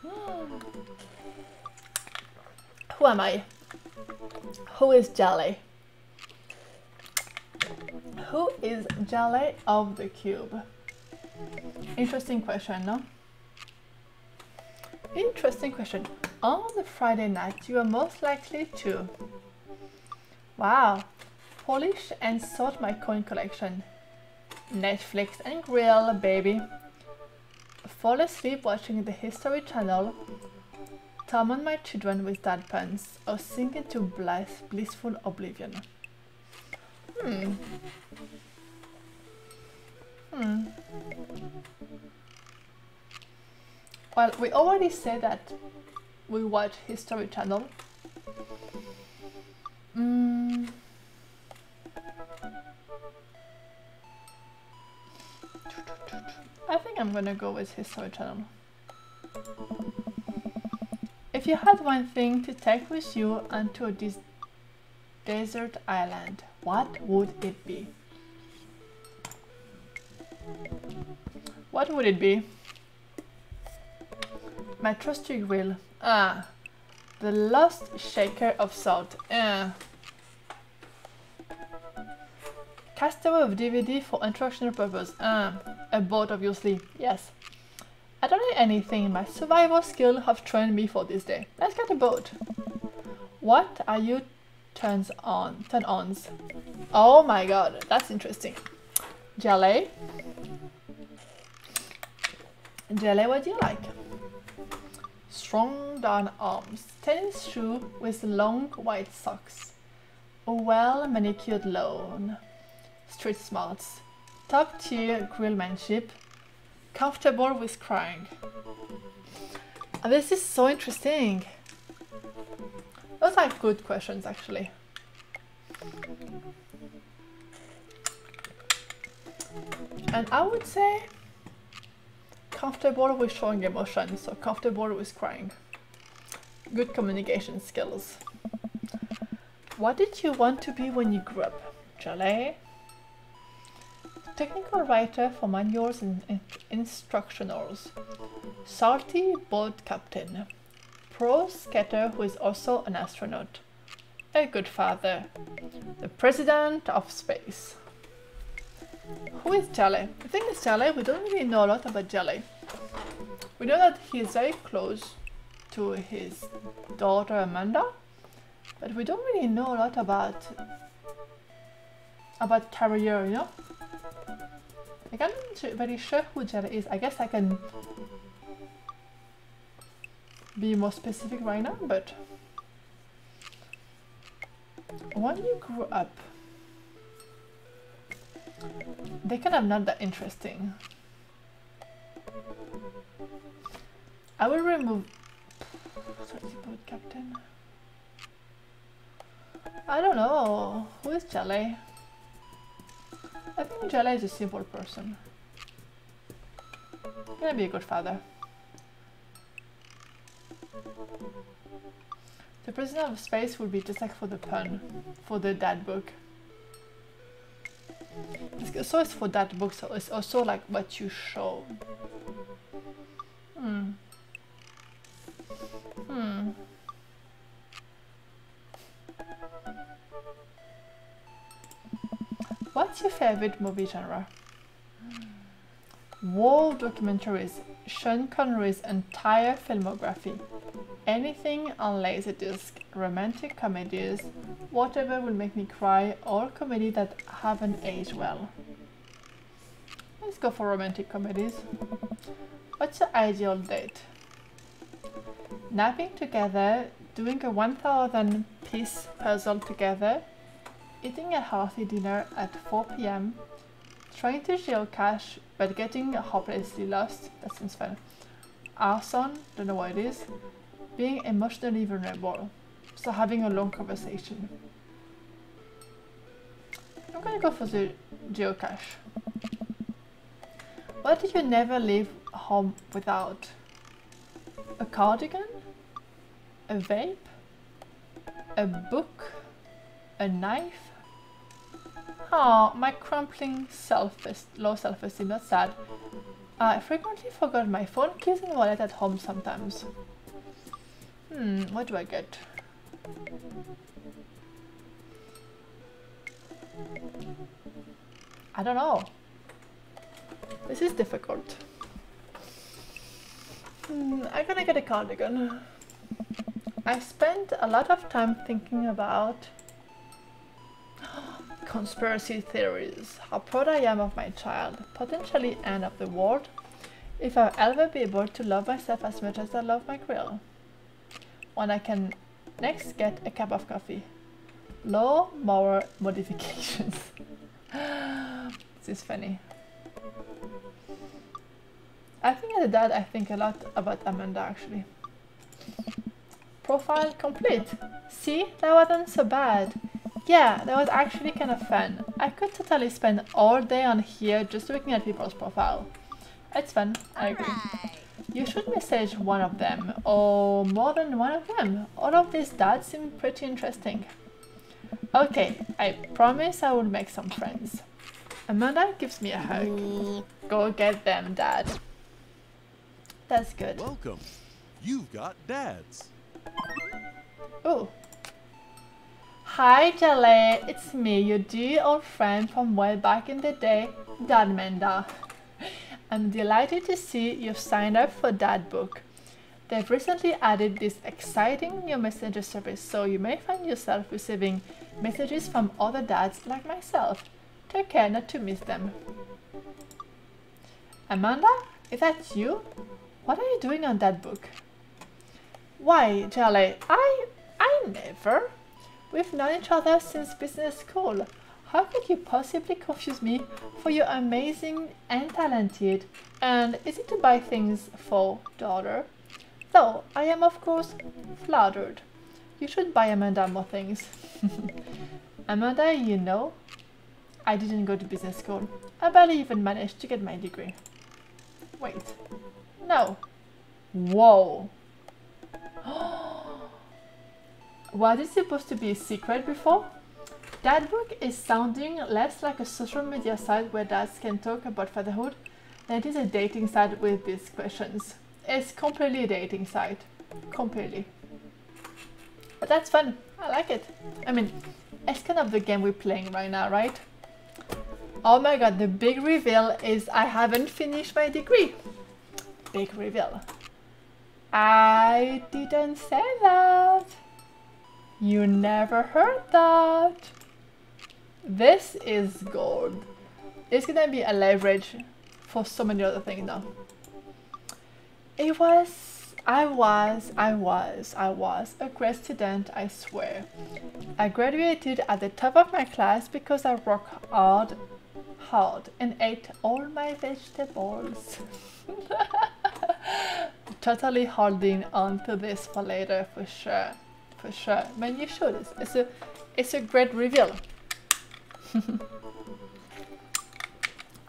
Hmm. Who am I? Who is Jelly? Who is Jelly of the Cube? Interesting question, no? Interesting question. On the Friday night, you are most likely to. Wow. Polish and sort my coin collection. Netflix and grill, baby. Fall asleep watching the History Channel. Torment my children with dad puns or sink into bliss, blissful oblivion. Hmm. Hmm. Well, we already said that we watch History Channel. Mm. I think I'm gonna go with History Channel. If you had one thing to take with you onto this desert island, what would it be? What would it be? My trusty grill. Ah. The lost shaker of salt. Ah. Castaway of DVD for instructional purpose. Ah. A boat, obviously. Yes. I don't need anything. My survival skill have trained me for this day. Let's get a boat. What are you turns on? Turn ons. Oh my god, that's interesting. Jelly. Jelly, what do you like? Strong down arms, tennis shoe with long white socks, a well manicured lawn, street smarts, top tier grillmanship, comfortable with crying. This is so interesting. Those are good questions actually. And I would say comfortable with showing emotion, so comfortable with crying. Good communication skills. What did you want to be when you grew up? Jelly? Technical writer for manuals and instructionals. Salty boat captain. Pro skater who is also an astronaut. A good father. The president of space. Who is Jelly? The thing is Jelly, we don't really know a lot about Jelly. We know that he is very close to his daughter Amanda, but we don't really know a lot about about career, you know? Like I'm not very sure who Jelly is. I guess I can be more specific right now, but when you grew up, they kind of not that interesting. I will remove captain. I don't know. Who is Jelly? I think Jelly is a simple person. Gonna be a good father. The prisoner of space would be just like for the pun, for the dad book. So it's for Dad Book, so it's also like what you show. Hmm. Hmm. What's your favorite movie genre? War documentaries, Sean Connery's entire filmography. Anything on Laserdisc, romantic comedies, whatever will make me cry, or comedy that haven't aged well. Let's go for romantic comedies. What's your ideal date? Napping together, doing a 1000 piece puzzle together, eating a healthy dinner at 4 pm, trying to geocache but getting hopelessly lost, that seems fun. Arson, don't know what it is, being emotionally vulnerable, so having a long conversation. I'm gonna go for the geocache. What did you never leave home without? A cardigan? A vape? A book? A knife? Oh, my crumpling self low self-esteem, that's sad. I frequently forgot my phone, keys and wallet at home sometimes. Hmm, what do I get? I don't know. This is difficult. Hmm, I'm gonna get a cardigan. I spent a lot of time thinking about conspiracy theories, how proud I am of my child, potentially end of the world, if I'll ever be able to love myself as much as I love my grill. When I can next get a cup of coffee. Low mower modifications. this is funny. I think as a dad I think a lot about Amanda actually. Profile complete. See, that wasn't so bad. Yeah, that was actually kind of fun. I could totally spend all day on here just looking at people's profile. It's fun, I agree. Right. You should message one of them, or more than one of them. All of these dads seem pretty interesting. Okay, I promise I will make some friends. Amanda gives me a hug. Go get them, dad. That's good. Welcome. You've got dads. Oh. Hi, Jelly. It's me, your dear old friend from way back in the day, Dadmenda. I'm delighted to see you've signed up for Dadbook. They've recently added this exciting new messenger service, so you may find yourself receiving messages from other dads like myself. Take care not to miss them. Amanda, is that you? What are you doing on Dadbook? Why, Jelly, I I never. We've known each other since business school. How could you possibly confuse me for your amazing and talented and easy to buy things for daughter? Though I am of course flattered. You should buy Amanda more things. Amanda, you know, I didn't go to business school. I barely even managed to get my degree. Wait. No. Whoa. Was it supposed to be a secret before? Dadbook is sounding less like a social media site where dads can talk about fatherhood than it is a dating site with these questions. It's completely a dating site. Completely. But that's fun. I like it. I mean, it's kind of the game we're playing right now, right? Oh my god, the big reveal is I haven't finished my degree. Big reveal. I didn't say that. You never heard that. This is gold. It's gonna be a leverage for so many other things now. It was, I was, I was, I was a great student, I swear. I graduated at the top of my class because I worked hard, hard and ate all my vegetables. totally holding on to this for later for sure. For sure. Man, you should. It's, it's a it's a great reveal.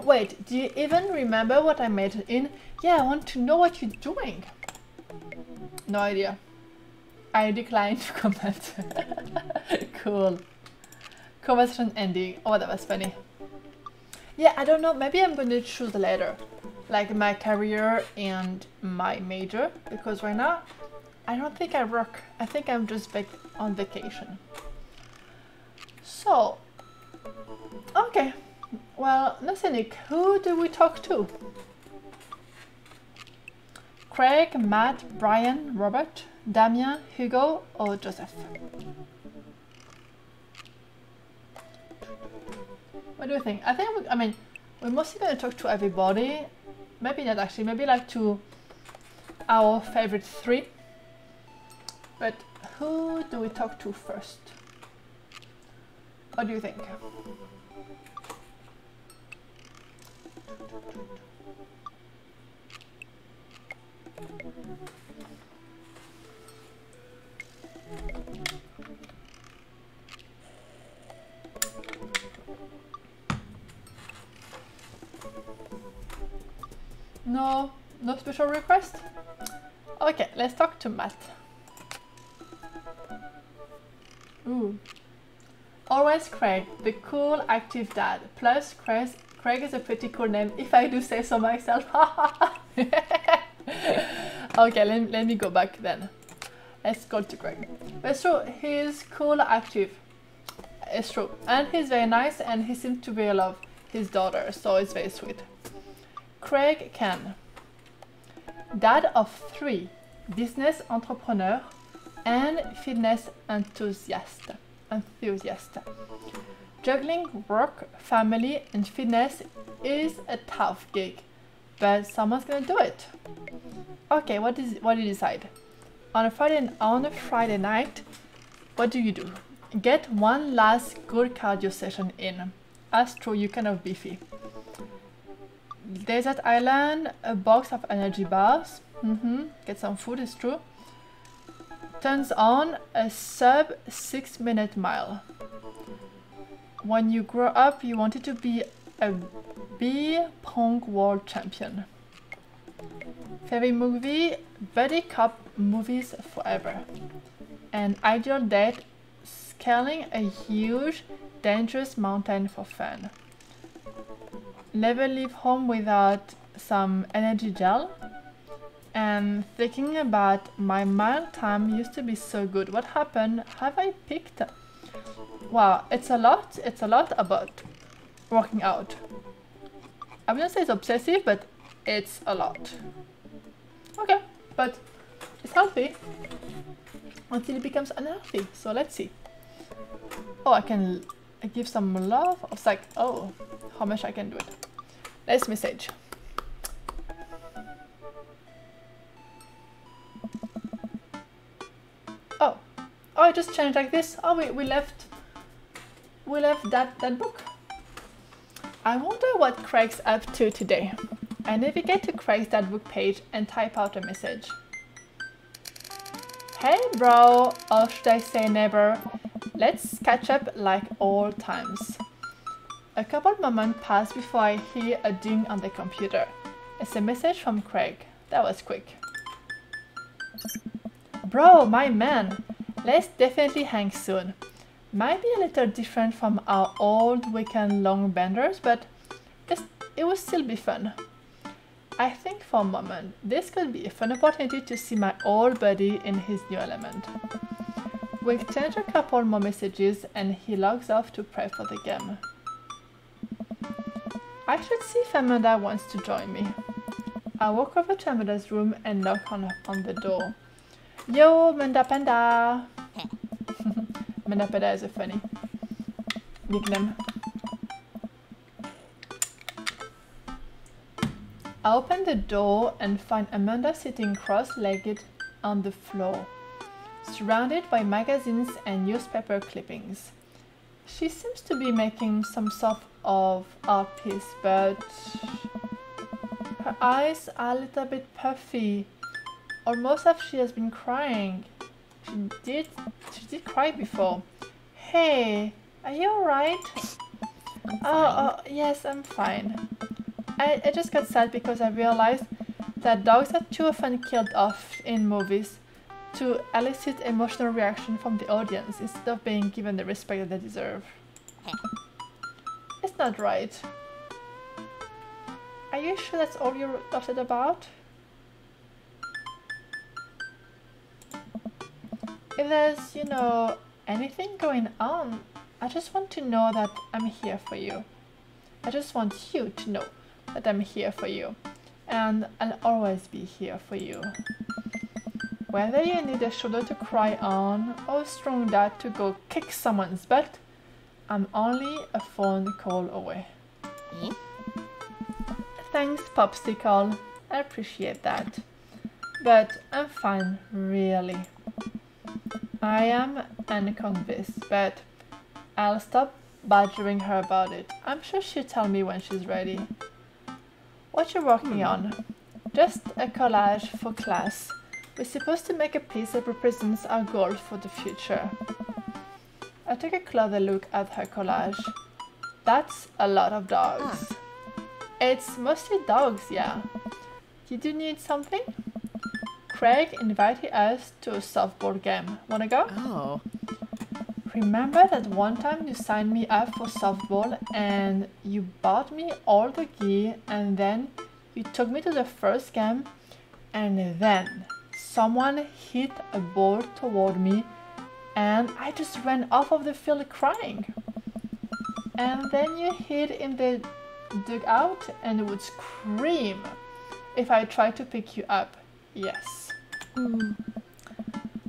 Wait, do you even remember what I made in? Yeah, I want to know what you're doing. No idea. I decline to comment. cool. Conversation ending. Oh, that was funny. Yeah, I don't know. Maybe I'm going to choose later. Like my career and my major. Because right now, I don't think I work. I think I'm just back on vacation. So, okay. Well, Nasenik, who do we talk to? Craig, Matt, Brian, Robert, Damien, Hugo, or Joseph? What do you think? I think, we, I mean, we're mostly going to talk to everybody. Maybe not actually, maybe like to our favorite three. But who do we talk to first? What do you think? No, no special request? Okay, let's talk to Matt. Ooh. Always Craig, the cool, active dad. Plus, Craig, Craig is a pretty cool name, if I do say so myself. okay, let, let me go back then. Let's go to Craig. It's true, he's cool, active. It's true. And he's very nice and he seems to really love his daughter, so it's very sweet. Craig Cahn. Dad of three, business entrepreneur and fitness enthusiast. enthusiast. Juggling work, family, and fitness is a tough gig, but someone's gonna do it. Okay, what is what do you decide? On a Friday on a Friday night, what do you do? Get one last good cardio session in. As true, you kind of beefy. Desert Island, a box of energy bars. Mm-hmm. Get some food, it's true. Turns on a sub six minute mile. When you grow up, you wanted to be a beer pong world champion. Favorite movie, buddy cop movies forever. An ideal date, scaling a huge, dangerous mountain for fun. Never leave home without some energy gel. And thinking about my mile time used to be so good. What happened? Have I picked? Wow, it's a lot. It's a lot about working out. I wouldn't say it's obsessive, but it's a lot. Okay, but it's healthy until it becomes unhealthy. So let's see. Oh, I can give some love. It's like, oh, how much I can do it. Let's message. Oh, I just changed like this. Oh, we, we left, we left that, Dadbook. I wonder what Craig's up to today. I navigate to Craig's Dadbook page and type out a message. Hey bro, or should I say never? Let's catch up like old times. A couple moments pass before I hear a ding on the computer. It's a message from Craig. That was quick. Bro, my man, let's definitely hang soon. Might be a little different from our old weekend long benders, but it will still be fun. I think for a moment, this could be a fun opportunity to see my old buddy in his new element. We exchange a couple more messages and he logs off to prep for the game. I should see if Amanda wants to join me. I walk over to Amanda's room and knock on, on the door. Yo, Amanda Panda! Manda Panda is a funny nickname. I open the door and find Amanda sitting cross-legged on the floor, surrounded by magazines and newspaper clippings. She seems to be making some sort of art piece, but her eyes are a little bit puffy, almost as if she has been crying. She did, she did cry before. Hey, are you alright? Oh, oh, yes, I'm fine. I, I just got sad because I realized that dogs are too often killed off in movies to elicit emotional reaction from the audience instead of being given the respect that they deserve. It's not right. Are you sure that's all you're upset about? If there's, you know, anything going on, I just want to know that I'm here for you. I just want you to know that I'm here for you. And I'll always be here for you. Whether you need a shoulder to cry on or a strong dad to go kick someone's butt, I'm only a phone call away. Thanks, Popsicle. I appreciate that. But I'm fine, really. I am unconvinced, but I'll stop badgering her about it. I'm sure she'll tell me when she's ready. What you working hmm. on? Just a collage for class. We're supposed to make a piece that represents our goals for the future. I took a closer look at her collage. That's a lot of dogs. Ah. It's mostly dogs, yeah. Did you need something? Craig invited us to a softball game. Wanna go? Oh. remember that one time you signed me up for softball and you bought me all the gear and then you took me to the first game and then someone hit a ball toward me and I just ran off of the field crying. And then you hid in the dugout and would scream if I tried to pick you up. Yes. Hmm.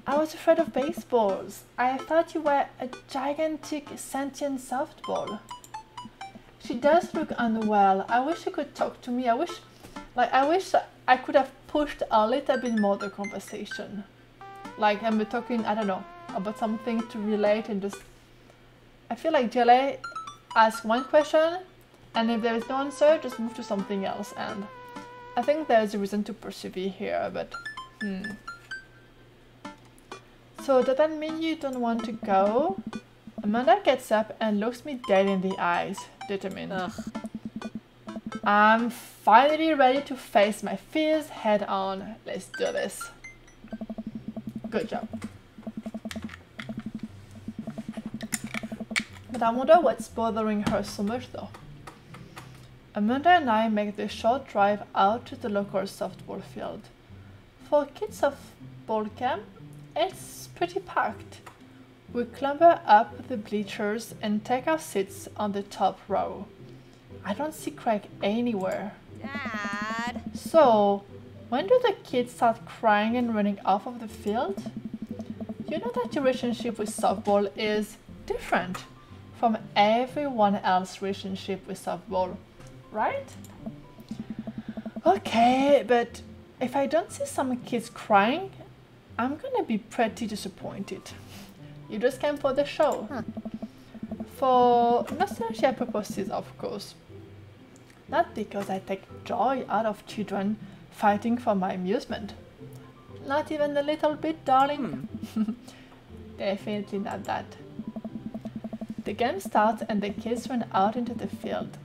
I was afraid of baseballs. I thought you were a gigantic sentient softball. She does look unwell. I wish you could talk to me. I wish, like, I wish I could have pushed a little bit more the conversation. Like, I'm talking, I don't know, about something to relate and just. I feel like Jelly ask one question, and if there is no answer, just move to something else. And I think there is a reason to persevere here, but hmm. So does that mean you don't want to go? Amanda gets up and looks me dead in the eyes, determined. Ugh. I'm finally ready to face my fears head on. Let's do this. Good job. But I wonder what's bothering her so much though. Amanda and I make the short drive out to the local softball field. For kids softball camp, it's pretty packed. We clamber up the bleachers and take our seats on the top row. I don't see Craig anywhere. Dad. So, when do the kids start crying and running off of the field? You know that your relationship with softball is different from everyone else's relationship with softball, right? Okay, but if I don't see some kids crying, I'm gonna be pretty disappointed. You just came for the show. For nostalgia purposes, of course. Not because I take joy out of children fighting for my amusement. Not even a little bit, darling. Hmm. Definitely not that. The game starts and the kids run out into the field.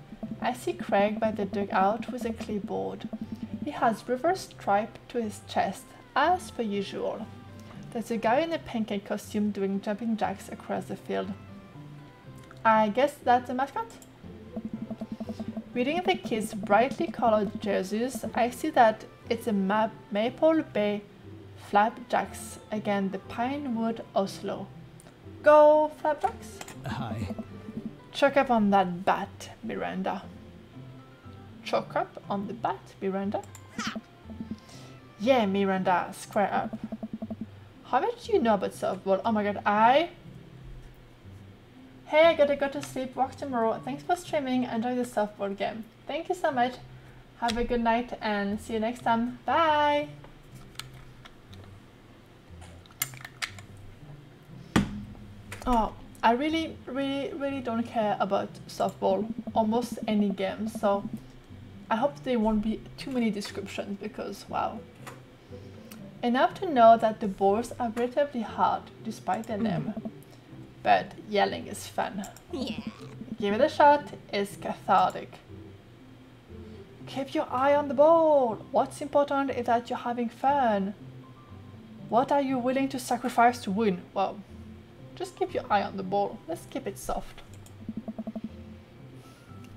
I see Craig by the dugout with a clipboard. He has reverse stripe to his chest, as per usual. There's a guy in a pancake costume doing jumping jacks across the field. I guess that's the mascot? Reading the kids' brightly colored jerseys, I see that it's a map Maple Bay Flapjacks again the Pinewood Oslo. Go Flapjacks! Hi. Choke up on that bat, Miranda. Choke up on the bat, Miranda. Yeah, Miranda, square up. How much do you know about softball? Oh my god, I. Hey, I gotta go to sleep, work tomorrow. Thanks for streaming, enjoy the softball game. Thank you so much. Have a good night and see you next time. Bye! Oh, I really, really, really don't care about softball, almost any game, so I hope there won't be too many descriptions because wow. Enough to know that the balls are relatively hard despite their name. Mm-hmm. But yelling is fun. Yeah. Give it a shot, it's cathartic. Keep your eye on the ball. What's important is that you're having fun. What are you willing to sacrifice to win? Well, just keep your eye on the ball. Let's keep it soft.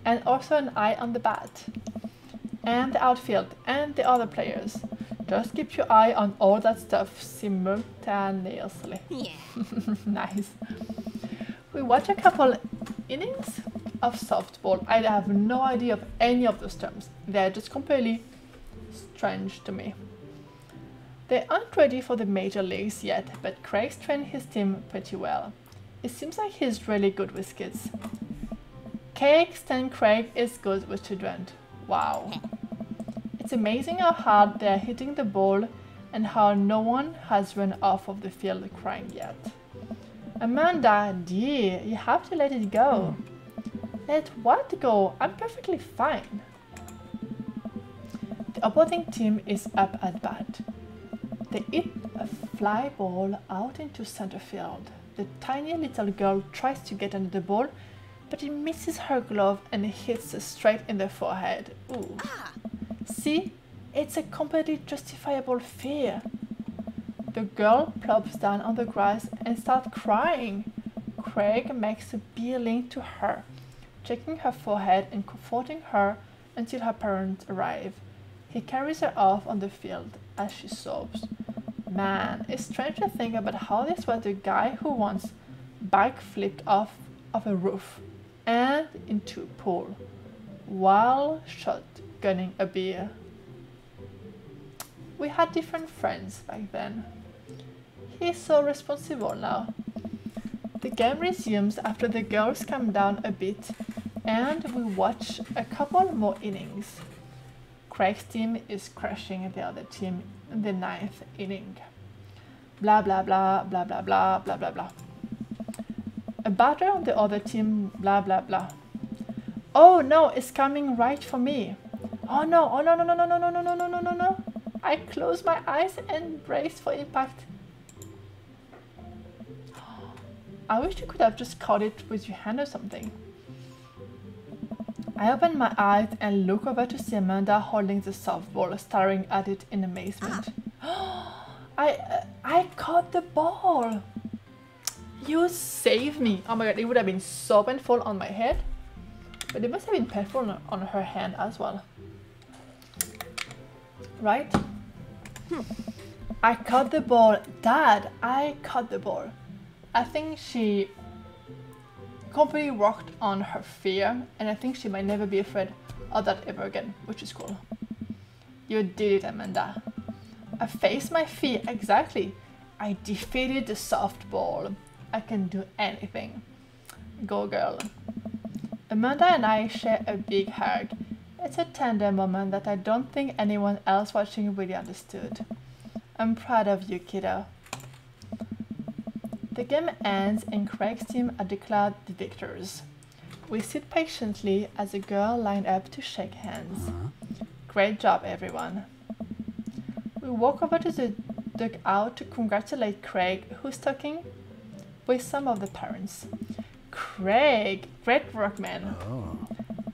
And also an eye on the bat. And the outfield and the other players. Just keep your eye on all that stuff simultaneously. Yeah. nice. We watch a couple innings of softball. I have no idea of any of those terms. They're just completely strange to me. They aren't ready for the major leagues yet, but Craig's trained his team pretty well. It seems like he's really good with kids. Keg Stand Craig is good with children. Wow. It's amazing how hard they're hitting the ball and how no one has run off of the field crying yet. Amanda, dear, you have to let it go. Let what go? I'm perfectly fine. The opposing team is up at bat. They hit a fly ball out into center field. The tiny little girl tries to get under the ball, but it misses her glove and hits straight in the forehead. Ooh. See? It's a completely justifiable fear. The girl plops down on the grass and starts crying. Craig makes a beeline to her, checking her forehead and comforting her until her parents arrive. He carries her off on the field as she sobs. Man, it's strange to think about how this was the guy who once bike flipped off of a roof and into a pool while shotgunning a beer. We had different friends back then. He's so responsible now. The game resumes after the girls calm down a bit and we watch a couple more innings. Craig's team is crushing the other team in the ninth inning. Blah blah blah blah blah blah blah blah blah. A batter on the other team, blah blah blah. Oh no, it's coming right for me. Oh no, oh no no no no no no no no no no no no. I close my eyes and brace for impact. I wish you could have just caught it with your hand or something. I open my eyes and look over to see Amanda holding the softball, staring at it in amazement. I uh, I caught the ball. You saved me. Oh my god, it would have been so painful on my head. But it must have been painful on, on her hand as well. Right? I caught the ball. Dad, I caught the ball. I think she completely worked on her fear, and I think she might never be afraid of that ever again, which is cool. You did it, Amanda. I faced my fear, exactly. I defeated the softball. I can do anything. Go, girl. Amanda and I share a big hug. It's a tender moment that I don't think anyone else watching really understood. I'm proud of you, kiddo. The game ends and Craig's team are declared the victors. We sit patiently as the girl line up to shake hands. Uh-huh. Great job, everyone. We walk over to the dugout to congratulate Craig, who's talking with some of the parents. Craig, great work, man. Oh.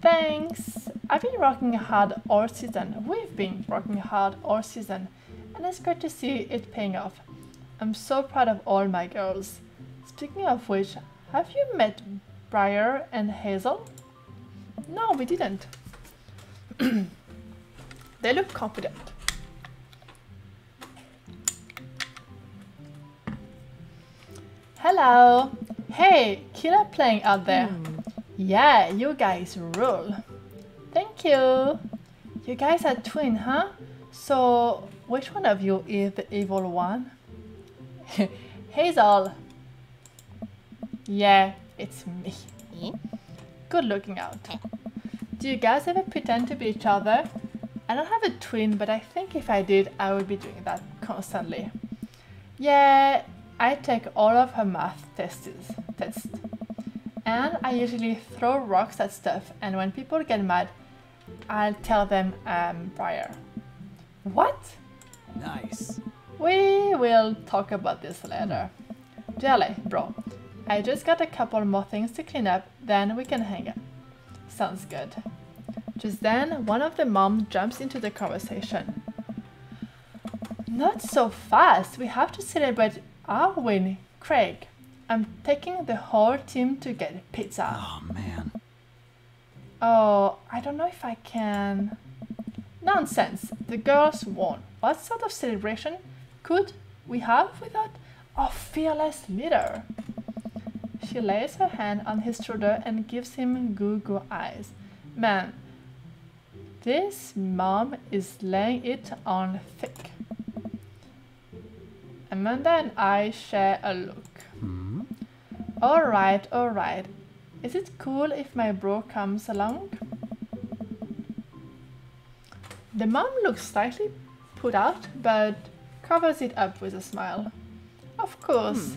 Thanks. I've been working hard all season. We've been working hard all season, and it's great to see it paying off. I'm so proud of all my girls. Speaking of which, have you met Briar and Hazel? No, we didn't. they look confident. Hello. Hey, killer playing out there. Hmm. Yeah, you guys rule. Thank you. You guys are twin, huh? So, which one of you is the evil one? Hazel. Yeah, it's me. Good looking out. Do you guys ever pretend to be each other? I don't have a twin, but I think if I did, I would be doing that constantly. Yeah, I take all of her math tests. tests. And I usually throw rocks at stuff, and when people get mad, I'll tell them I'm Briar. What? Nice. We will talk about this later. Jelly, bro. I just got a couple more things to clean up, then we can hang out. Sounds good. Just then, one of the mom jumps into the conversation. Not so fast. We have to celebrate our win, Craig. I'm taking the whole team to get pizza. Oh man. Oh, I don't know if I can. Nonsense. The girls won. What sort of celebration could we have without our fearless leader? She lays her hand on his shoulder and gives him goo goo eyes. Man, this mom is laying it on thick. Amanda and I share a look. Hmm? Alright, alright. Is it cool if my bro comes along? The mom looks slightly put out, but covers it up with a smile. Of course.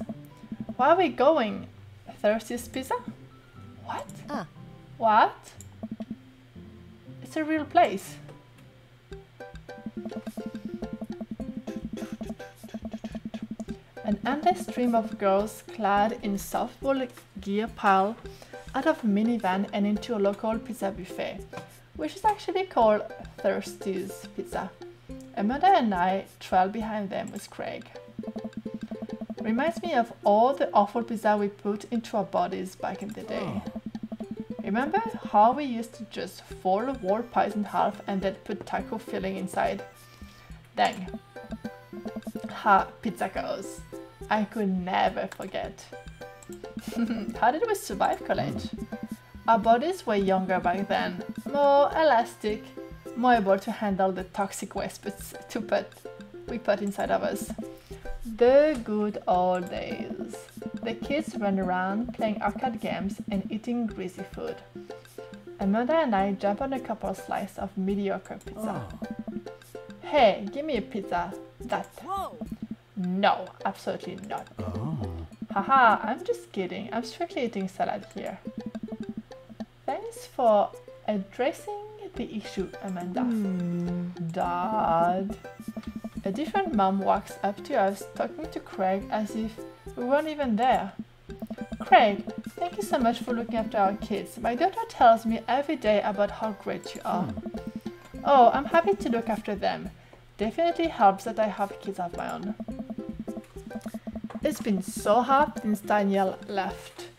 Where are we going? Thirsty's Pizza? What? Ah. What? It's a real place. An endless stream of girls clad in softball gear pile out of a minivan and into a local pizza buffet, which is actually called Thirsty's Pizza. Amanda and I trail behind them with Craig. Reminds me of all the awful pizza we put into our bodies back in the day. Oh. Remember how we used to just fold whole pies in half and then put taco filling inside? Dang. Ha, pizza goes. I could never forget. how did we survive college? Our bodies were younger back then, more elastic, more able to handle the toxic waste to put we put inside of us. The good old days. The kids ran around playing arcade games and eating greasy food. Amanda and I jump on a couple slices of mediocre pizza. Oh. Hey, give me a pizza. That. Whoa. No, absolutely not. Oh. Haha, I'm just kidding. I'm strictly eating salad here. Thanks for addressing the issue, Amanda. Hmm. Dad. A different mom walks up to us talking to Craig as if we weren't even there. Craig, thank you so much for looking after our kids. My daughter tells me every day about how great you are. Hmm. Oh, I'm happy to look after them. Definitely helps that I have kids of my own. It's been so hard since Danielle left.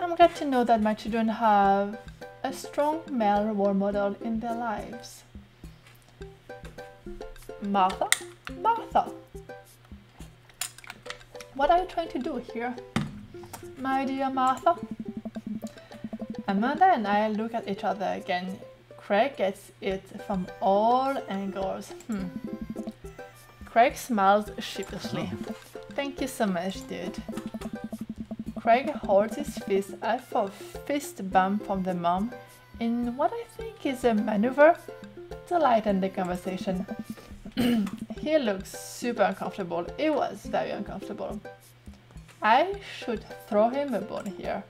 I'm glad to know that my children have a strong male role model in their lives. Martha? Martha! What are you trying to do here? My dear Martha? Amanda and I look at each other again. Craig gets it from all angles. Hmm. Craig smiles sheepishly. Thank you so much, dude. Craig holds his fist up for a fist bump from the mom in what I think is a maneuver to lighten the conversation. he looks super uncomfortable. It was very uncomfortable. I should throw him a bone here.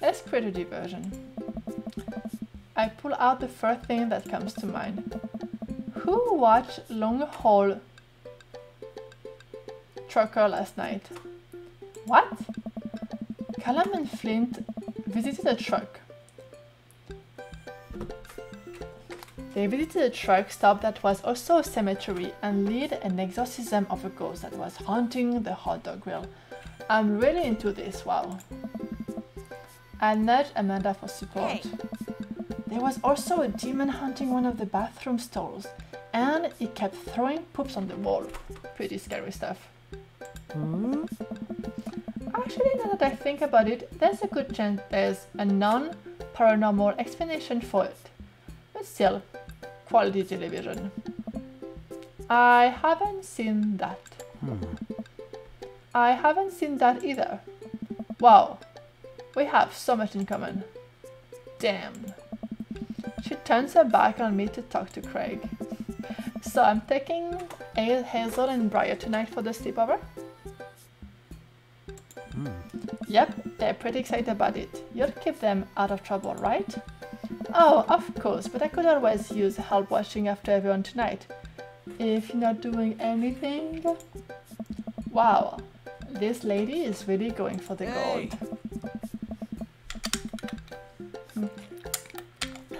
Let's create a diversion. I pull out the first thing that comes to mind. Who watched Long Haul Trucker last night? What? Callum and Flint visited a truck. They visited a truck stop that was also a cemetery and led an exorcism of a ghost that was haunting the hot dog grill. I'm really into this, wow. I nudged Amanda for support. Hey. There was also a demon hunting one of the bathroom stalls, and it kept throwing poops on the wall. Pretty scary stuff. Mm-hmm. Actually, now that I think about it, there's a good chance there's a non paranormal explanation for it. But still, quality television. I haven't seen that. Hmm. I haven't seen that either. Wow, we have so much in common. Damn. She turns her back on me to talk to Craig. So I'm taking Hazel and Briar tonight for the sleepover? Yep, they're pretty excited about it. You'll keep them out of trouble, right? Oh, of course, but I could always use help watching after everyone tonight. If you're not doing anything. Wow, this lady is really going for the Hey. gold. Hmm.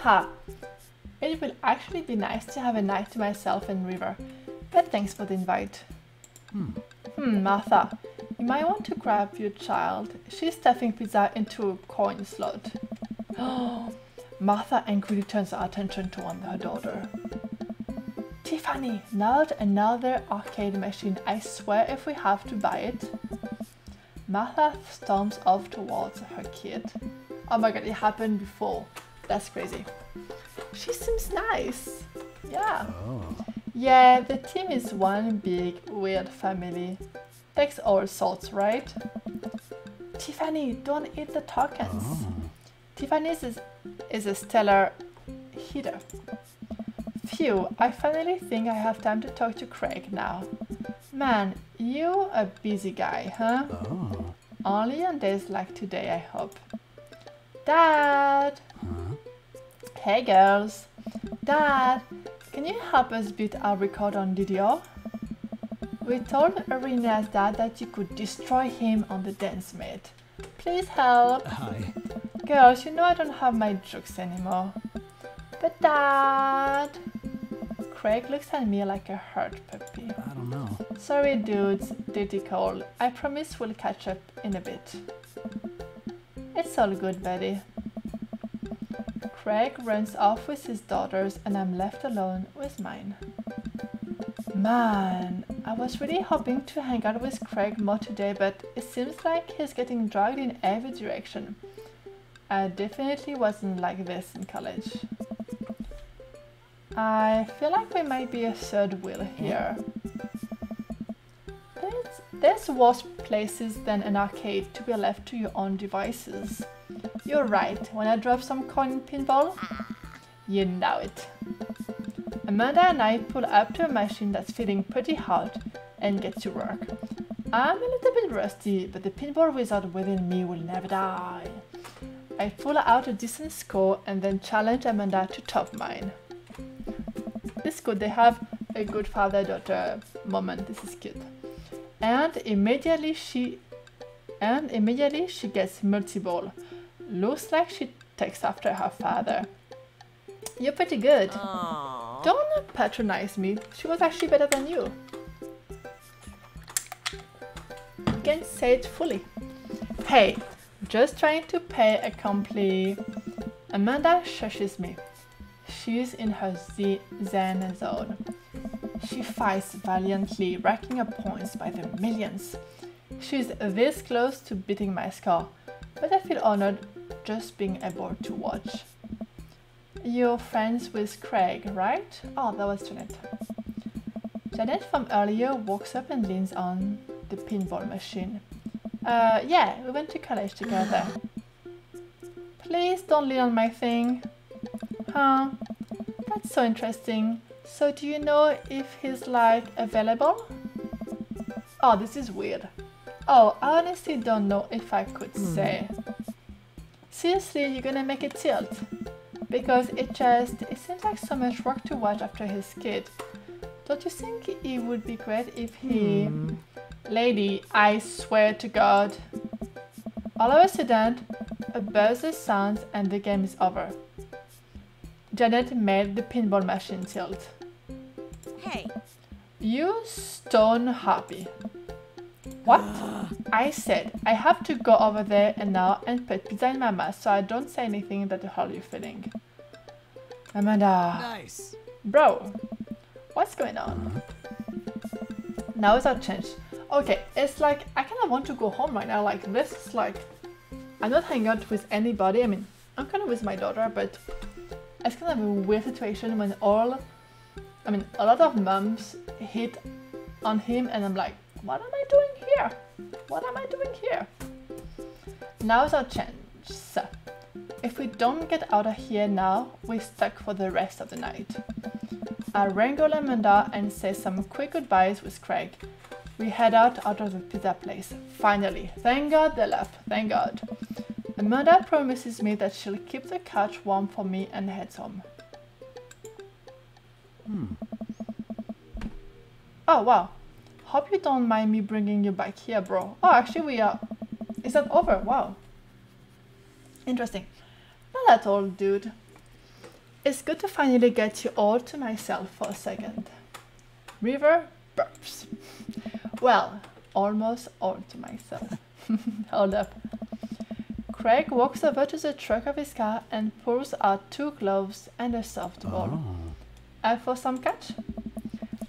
Ha! It will actually be nice to have a night to myself and River, but thanks for the invite. Hmm, Martha, you might want to grab your child. She's stuffing pizza into a coin slot. Martha angrily turns her attention to toward her daughter. Tiffany, not another arcade machine. I swear if we have to buy it. Martha storms off towards her kid. Oh my god, it happened before. That's crazy. She seems nice. Yeah. Oh. Yeah, the team is one big weird family. Takes all sorts, right? Tiffany, don't eat the tokens. Oh. Tiffany is, is a stellar hitter. Phew, I finally think I have time to talk to Craig now. Man, you a busy guy, huh? Oh. Only on days like today, I hope. Dad! Hey girls! Dad, can you help us beat our record on DDR? We told Arena's dad that you could destroy him on the dance mat. Please help! Hi. Girls, you know I don't have my jokes anymore. But Dad! Craig looks at me like a hurt puppy. I don't know. Sorry, dudes, Duty call. I promise we'll catch up in a bit. It's all good, buddy. Craig runs off with his daughters, and I'm left alone with mine. Man, I was really hoping to hang out with Craig more today, but it seems like he's getting dragged in every direction. I definitely wasn't like this in college. I feel like we might be a third wheel here. There's, there's worse places than an arcade to be left to your own devices. You're right, when I drop some coin in pinball, you know it. Amanda and I pull up to a machine that's feeling pretty hot and get to work. I'm a little bit rusty, but the pinball wizard within me will never die. I pull out a decent score and then challenge Amanda to top mine. This good, they have a good father-daughter moment, this is cute. And immediately she and immediately she gets multi-ball. Looks like she takes after her father. You're pretty good. Aw. Don't patronize me. She was actually better than you. You can say it fully. Hey, just trying to pay a compliment. Amanda shushes me. She's in her zen zone. She fights valiantly, racking up points by the millions. She's this close to beating my score, but I feel honored just being able to watch. You're friends with Craig, right? Oh, that was Janet. Janet from earlier walks up and leans on the pinball machine. Uh, yeah, we went to college together. Please don't lean on my thing. Huh? That's so interesting. So do you know if he's like available? Oh, this is weird. Oh, I honestly don't know if I could say. Seriously, you're gonna make it tilt? Because it just, it seems like so much work to watch after his kid. Don't you think it would be great if he... Hmm. Lady, I swear to God. All of a sudden, a buzzer sounds and the game is over. Janet made the pinball machine tilt. Hey, You stone happy. What? Ah. I said I have to go over there and now and put pizza in my mouth so I don't say anything that will hurt you feeling. Amanda, Nice. bro, what's going on? Now it's our change. Okay, it's like I kind of want to go home right now. Like this is like I'm not hanging out with anybody. I mean, I'm kind of with my daughter, but it's kind of a weird situation when all, I mean, a lot of moms hit on him, and I'm like, what am I doing here? What am I doing here? Now's our chance. If we don't get out of here now, we're stuck for the rest of the night. I wrangle Amanda and say some quick goodbyes with Craig. We head out out of the pizza place. Finally, thank God they left. Thank God. Amanda promises me that she'll keep the couch warm for me and heads home. Hmm. Oh wow. Hope you don't mind me bringing you back here, bro. Oh, actually, we are. Is that over? Wow. Interesting. Not at all, dude. It's good to finally get you all to myself for a second. River burps. Well, almost all to myself. Hold up. Craig walks over to the truck of his car and pulls out two gloves and a softball. Oh. Uh, for some catch?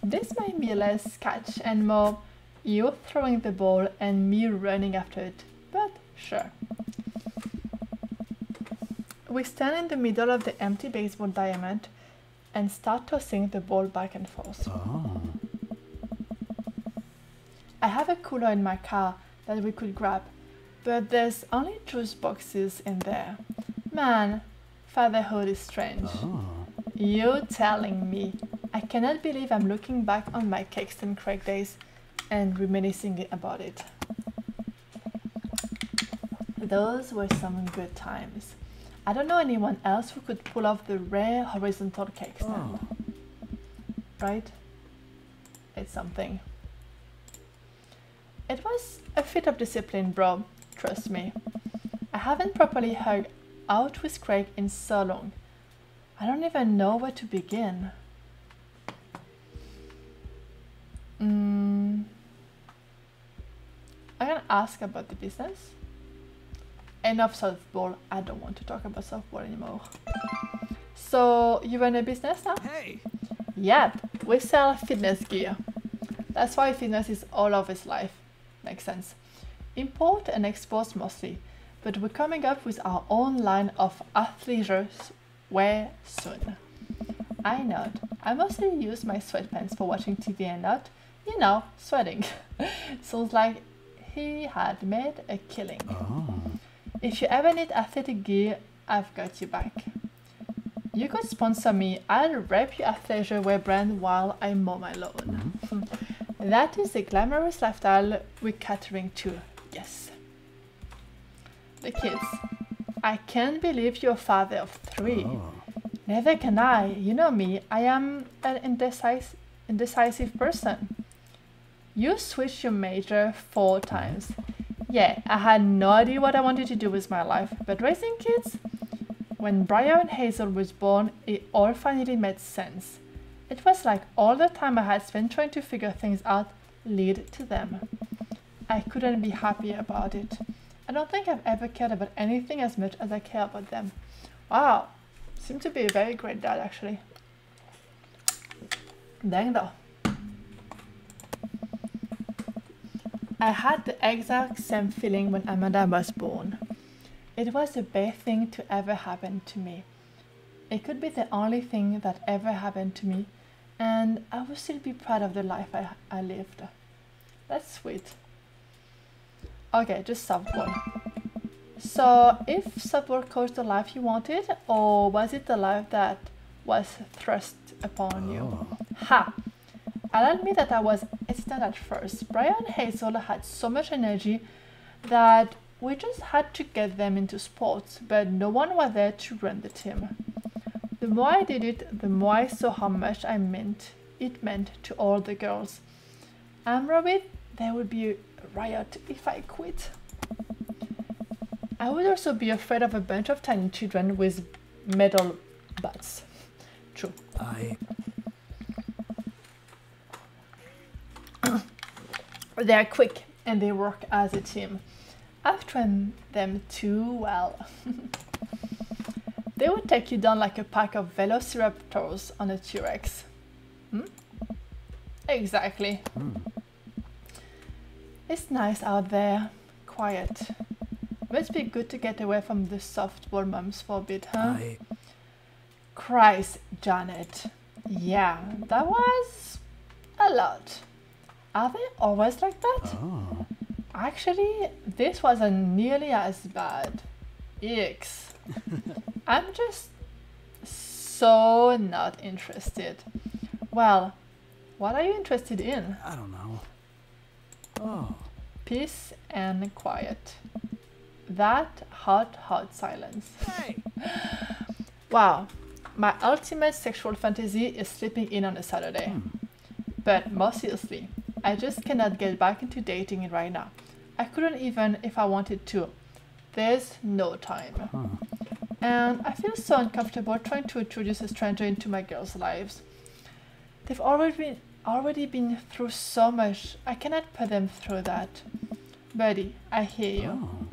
This might be less catch and more you throwing the ball and me running after it, but sure. We stand in the middle of the empty baseball diamond and start tossing the ball back and forth. Oh. I have a cooler in my car that we could grab, but there's only juice boxes in there. Man, fatherhood is strange. Oh. You telling me. I cannot believe I'm looking back on my Keg Stand Craig days and reminiscing about it. Those were some good times. I don't know anyone else who could pull off the rare horizontal keg stand. Oh. Right? It's something. It was a fit of discipline, bro. Trust me. I haven't properly hung out with Craig in so long. I don't even know where to begin. Mm, I'm gonna ask about the business. Enough softball. I don't want to talk about softball anymore. So you run a business now? Hey! Yep, we sell fitness gear. That's why fitness is all of his life. Makes sense. Import and export mostly, but we're coming up with our own line of athleisure wear soon. I nod. I mostly use my sweatpants for watching TV and not, you know, sweating. Sounds like he had made a killing. Oh. If you ever need athletic gear, I've got you back. You could sponsor me. I'll rep your athleisure wear brand while I mow my lawn. that is the glamorous lifestyle we're catering to. Yes. The kids. I can't believe you're a father of three. Oh. Neither can I. You know me. I am an indecis- indecisive person. You switched your major four times. Yeah, I had no idea what I wanted to do with my life, but raising kids? When Brianna and Hazel was born, it all finally made sense. It was like all the time I had spent trying to figure things out lead to them. I couldn't be happier about it. I don't think I've ever cared about anything as much as I care about them. Wow, seem to be a very great dad actually. Dang though. I had the exact same feeling when Amanda was born. It was the best thing to ever happen to me. It could be the only thing that ever happened to me, and I would still be proud of the life I, I lived. That's sweet. Okay, just softball. So, if softball caused the life you wanted, or was it the life that was thrust upon you? Oh. Ha! I'll admit that I was hesitant at first. Brianna Hazel had so much energy that we just had to get them into sports, but no one was there to run the team. The more I did it, the more I saw how much I meant it meant to all the girls. I'm worried there would be a riot if I quit. I would also be afraid of a bunch of tiny children with metal butts. True. I. They're quick and they work as a team. I've trained them too well. they would take you down like a pack of velociraptors on a T Rex. Hmm? Exactly. Hmm. It's nice out there, quiet. Must be good to get away from the softball mums for a bit, huh? I. Christ, Janet. Yeah, that was a lot. Are they always like that? Oh. Actually, this wasn't nearly as bad. Yikes. I'm just so not interested. Well, what are you interested in? I don't know. Oh. Peace and quiet. That hot, hot silence. Hey! Wow, my ultimate sexual fantasy is sleeping in on a Saturday. Hmm. But more seriously, I just cannot get back into dating right now. I couldn't even if I wanted to. There's no time. Huh. And I feel so uncomfortable trying to introduce a stranger into my girls' lives. They've already been, already been through so much, I cannot put them through that. Buddy, I hear you. Oh.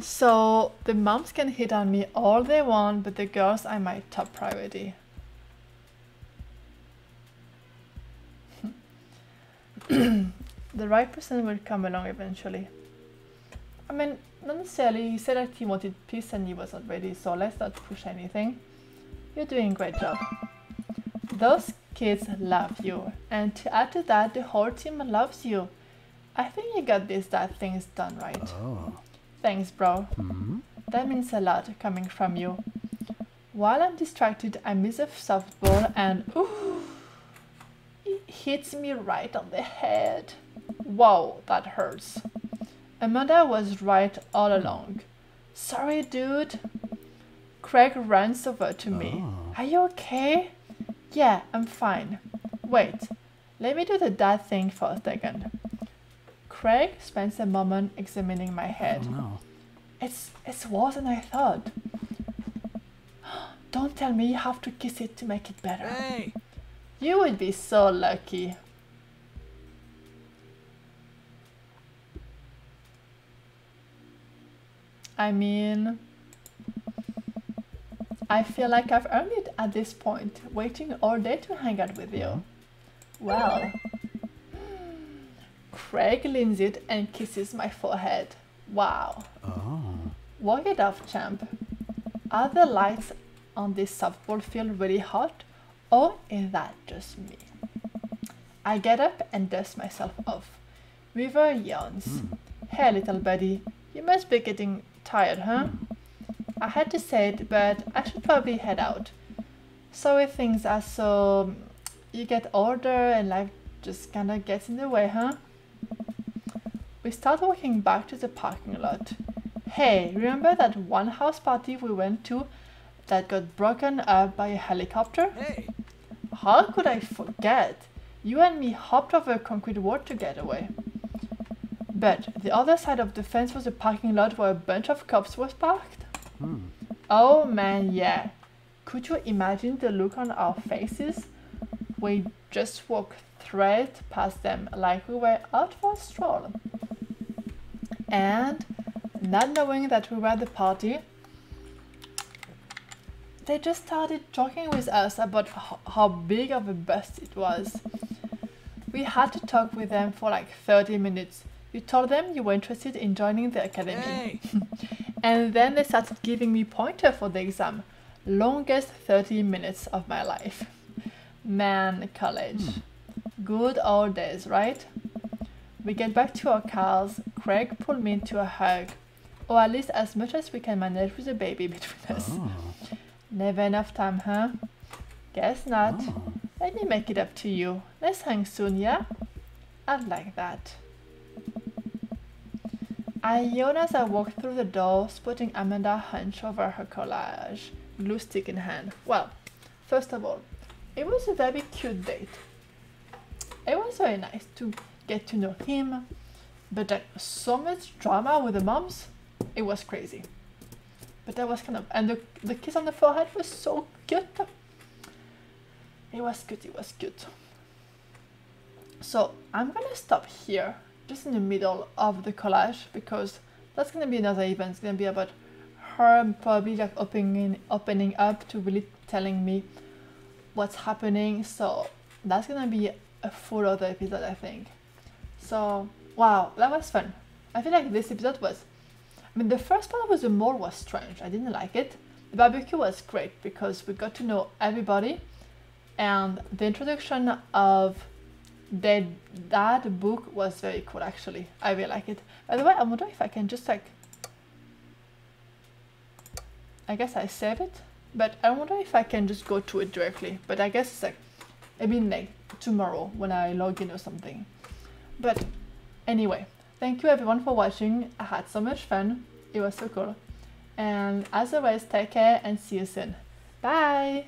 So the moms can hit on me all they want, but the girls are my top priority. the right person will come along eventually. I mean, not necessarily. He said that he wanted peace and he wasn't ready, so let's not push anything. You're doing a great job. Those kids love you, and to add to that, the whole team loves you. I think you got this that things done right. Oh. Thanks, bro. Hmm? That means a lot coming from you. While I'm distracted, I miss a softball and ooh, hits me right on the head. Wow, that hurts. Amanda was right all along. Sorry, dude. Craig runs over to me. Oh. Are you okay? Yeah, I'm fine. Wait, let me do the dad thing for a second. Craig spends a moment examining my head. Oh, don't. It's it's worse than I thought. Don't tell me you have to kiss it to make it better. Hey! You would be so lucky. I mean, I feel like I've earned it at this point, waiting all day to hang out with you. Well, Craig leans it and kisses my forehead. Wow. Oh. Walk it off, champ. Are the lights on this softball field really hot, or is that just me? I get up and dust myself off. River yawns. Hmm. Hey, little buddy, you must be getting tired, huh? I had to say it, but I should probably head out. Sorry things are so. You get older and life just kinda gets in the way, huh? We start walking back to the parking lot. Hey, remember that one house party we went to that got broken up by a helicopter? Hey. How could I forget? You and me hopped over a concrete wall to get away. But the other side of the fence was a parking lot where a bunch of cops was parked. Hmm. Oh man, yeah. Could you imagine the look on our faces? We just walked straight past them like we were out for a stroll. And not knowing that we were the party, they just started talking with us about h- how big of a bust it was. We had to talk with them for like 30 minutes. You told them you were interested in joining the academy. Hey. And then they started giving me pointer for the exam. Longest 30 minutes of my life. Man, college. Hmm. Good old days, right? We get back to our cars. Craig pulled me into a hug. Or at least as much as we can manage with a baby between us. Oh. Never enough time, huh? Guess not. Oh. Let me make it up to you. Let's hang soon, yeah? I'd like that. I yawn as I walk through the door, spotting Amanda hunched over her collage, glue stick in hand. Well, first of all, it was a very cute date. It was very nice to get to know him, but like so much drama with the moms, it was crazy. But that was kind of, and the, the kiss on the forehead was so cute. It was good, it was good. So I'm gonna stop here, just in the middle of the collage, because that's gonna be another event. It's gonna be about her probably like opening opening up to really telling me what's happening. So that's gonna be a full other episode, I think. So wow, that was fun. I feel like this episode was. I mean, the first part was the mall was strange. I didn't like it. The barbecue was great because we got to know everybody, and the introduction of Dadbook was very cool. Actually, I really like it. By the way, I wonder if I can just like. I guess I save it, but I wonder if I can just go to it directly. But I guess it's like maybe like tomorrow when I log in or something. But anyway, thank you everyone for watching. I had so much fun. It was so cool. And as always, take care and see you soon. Bye!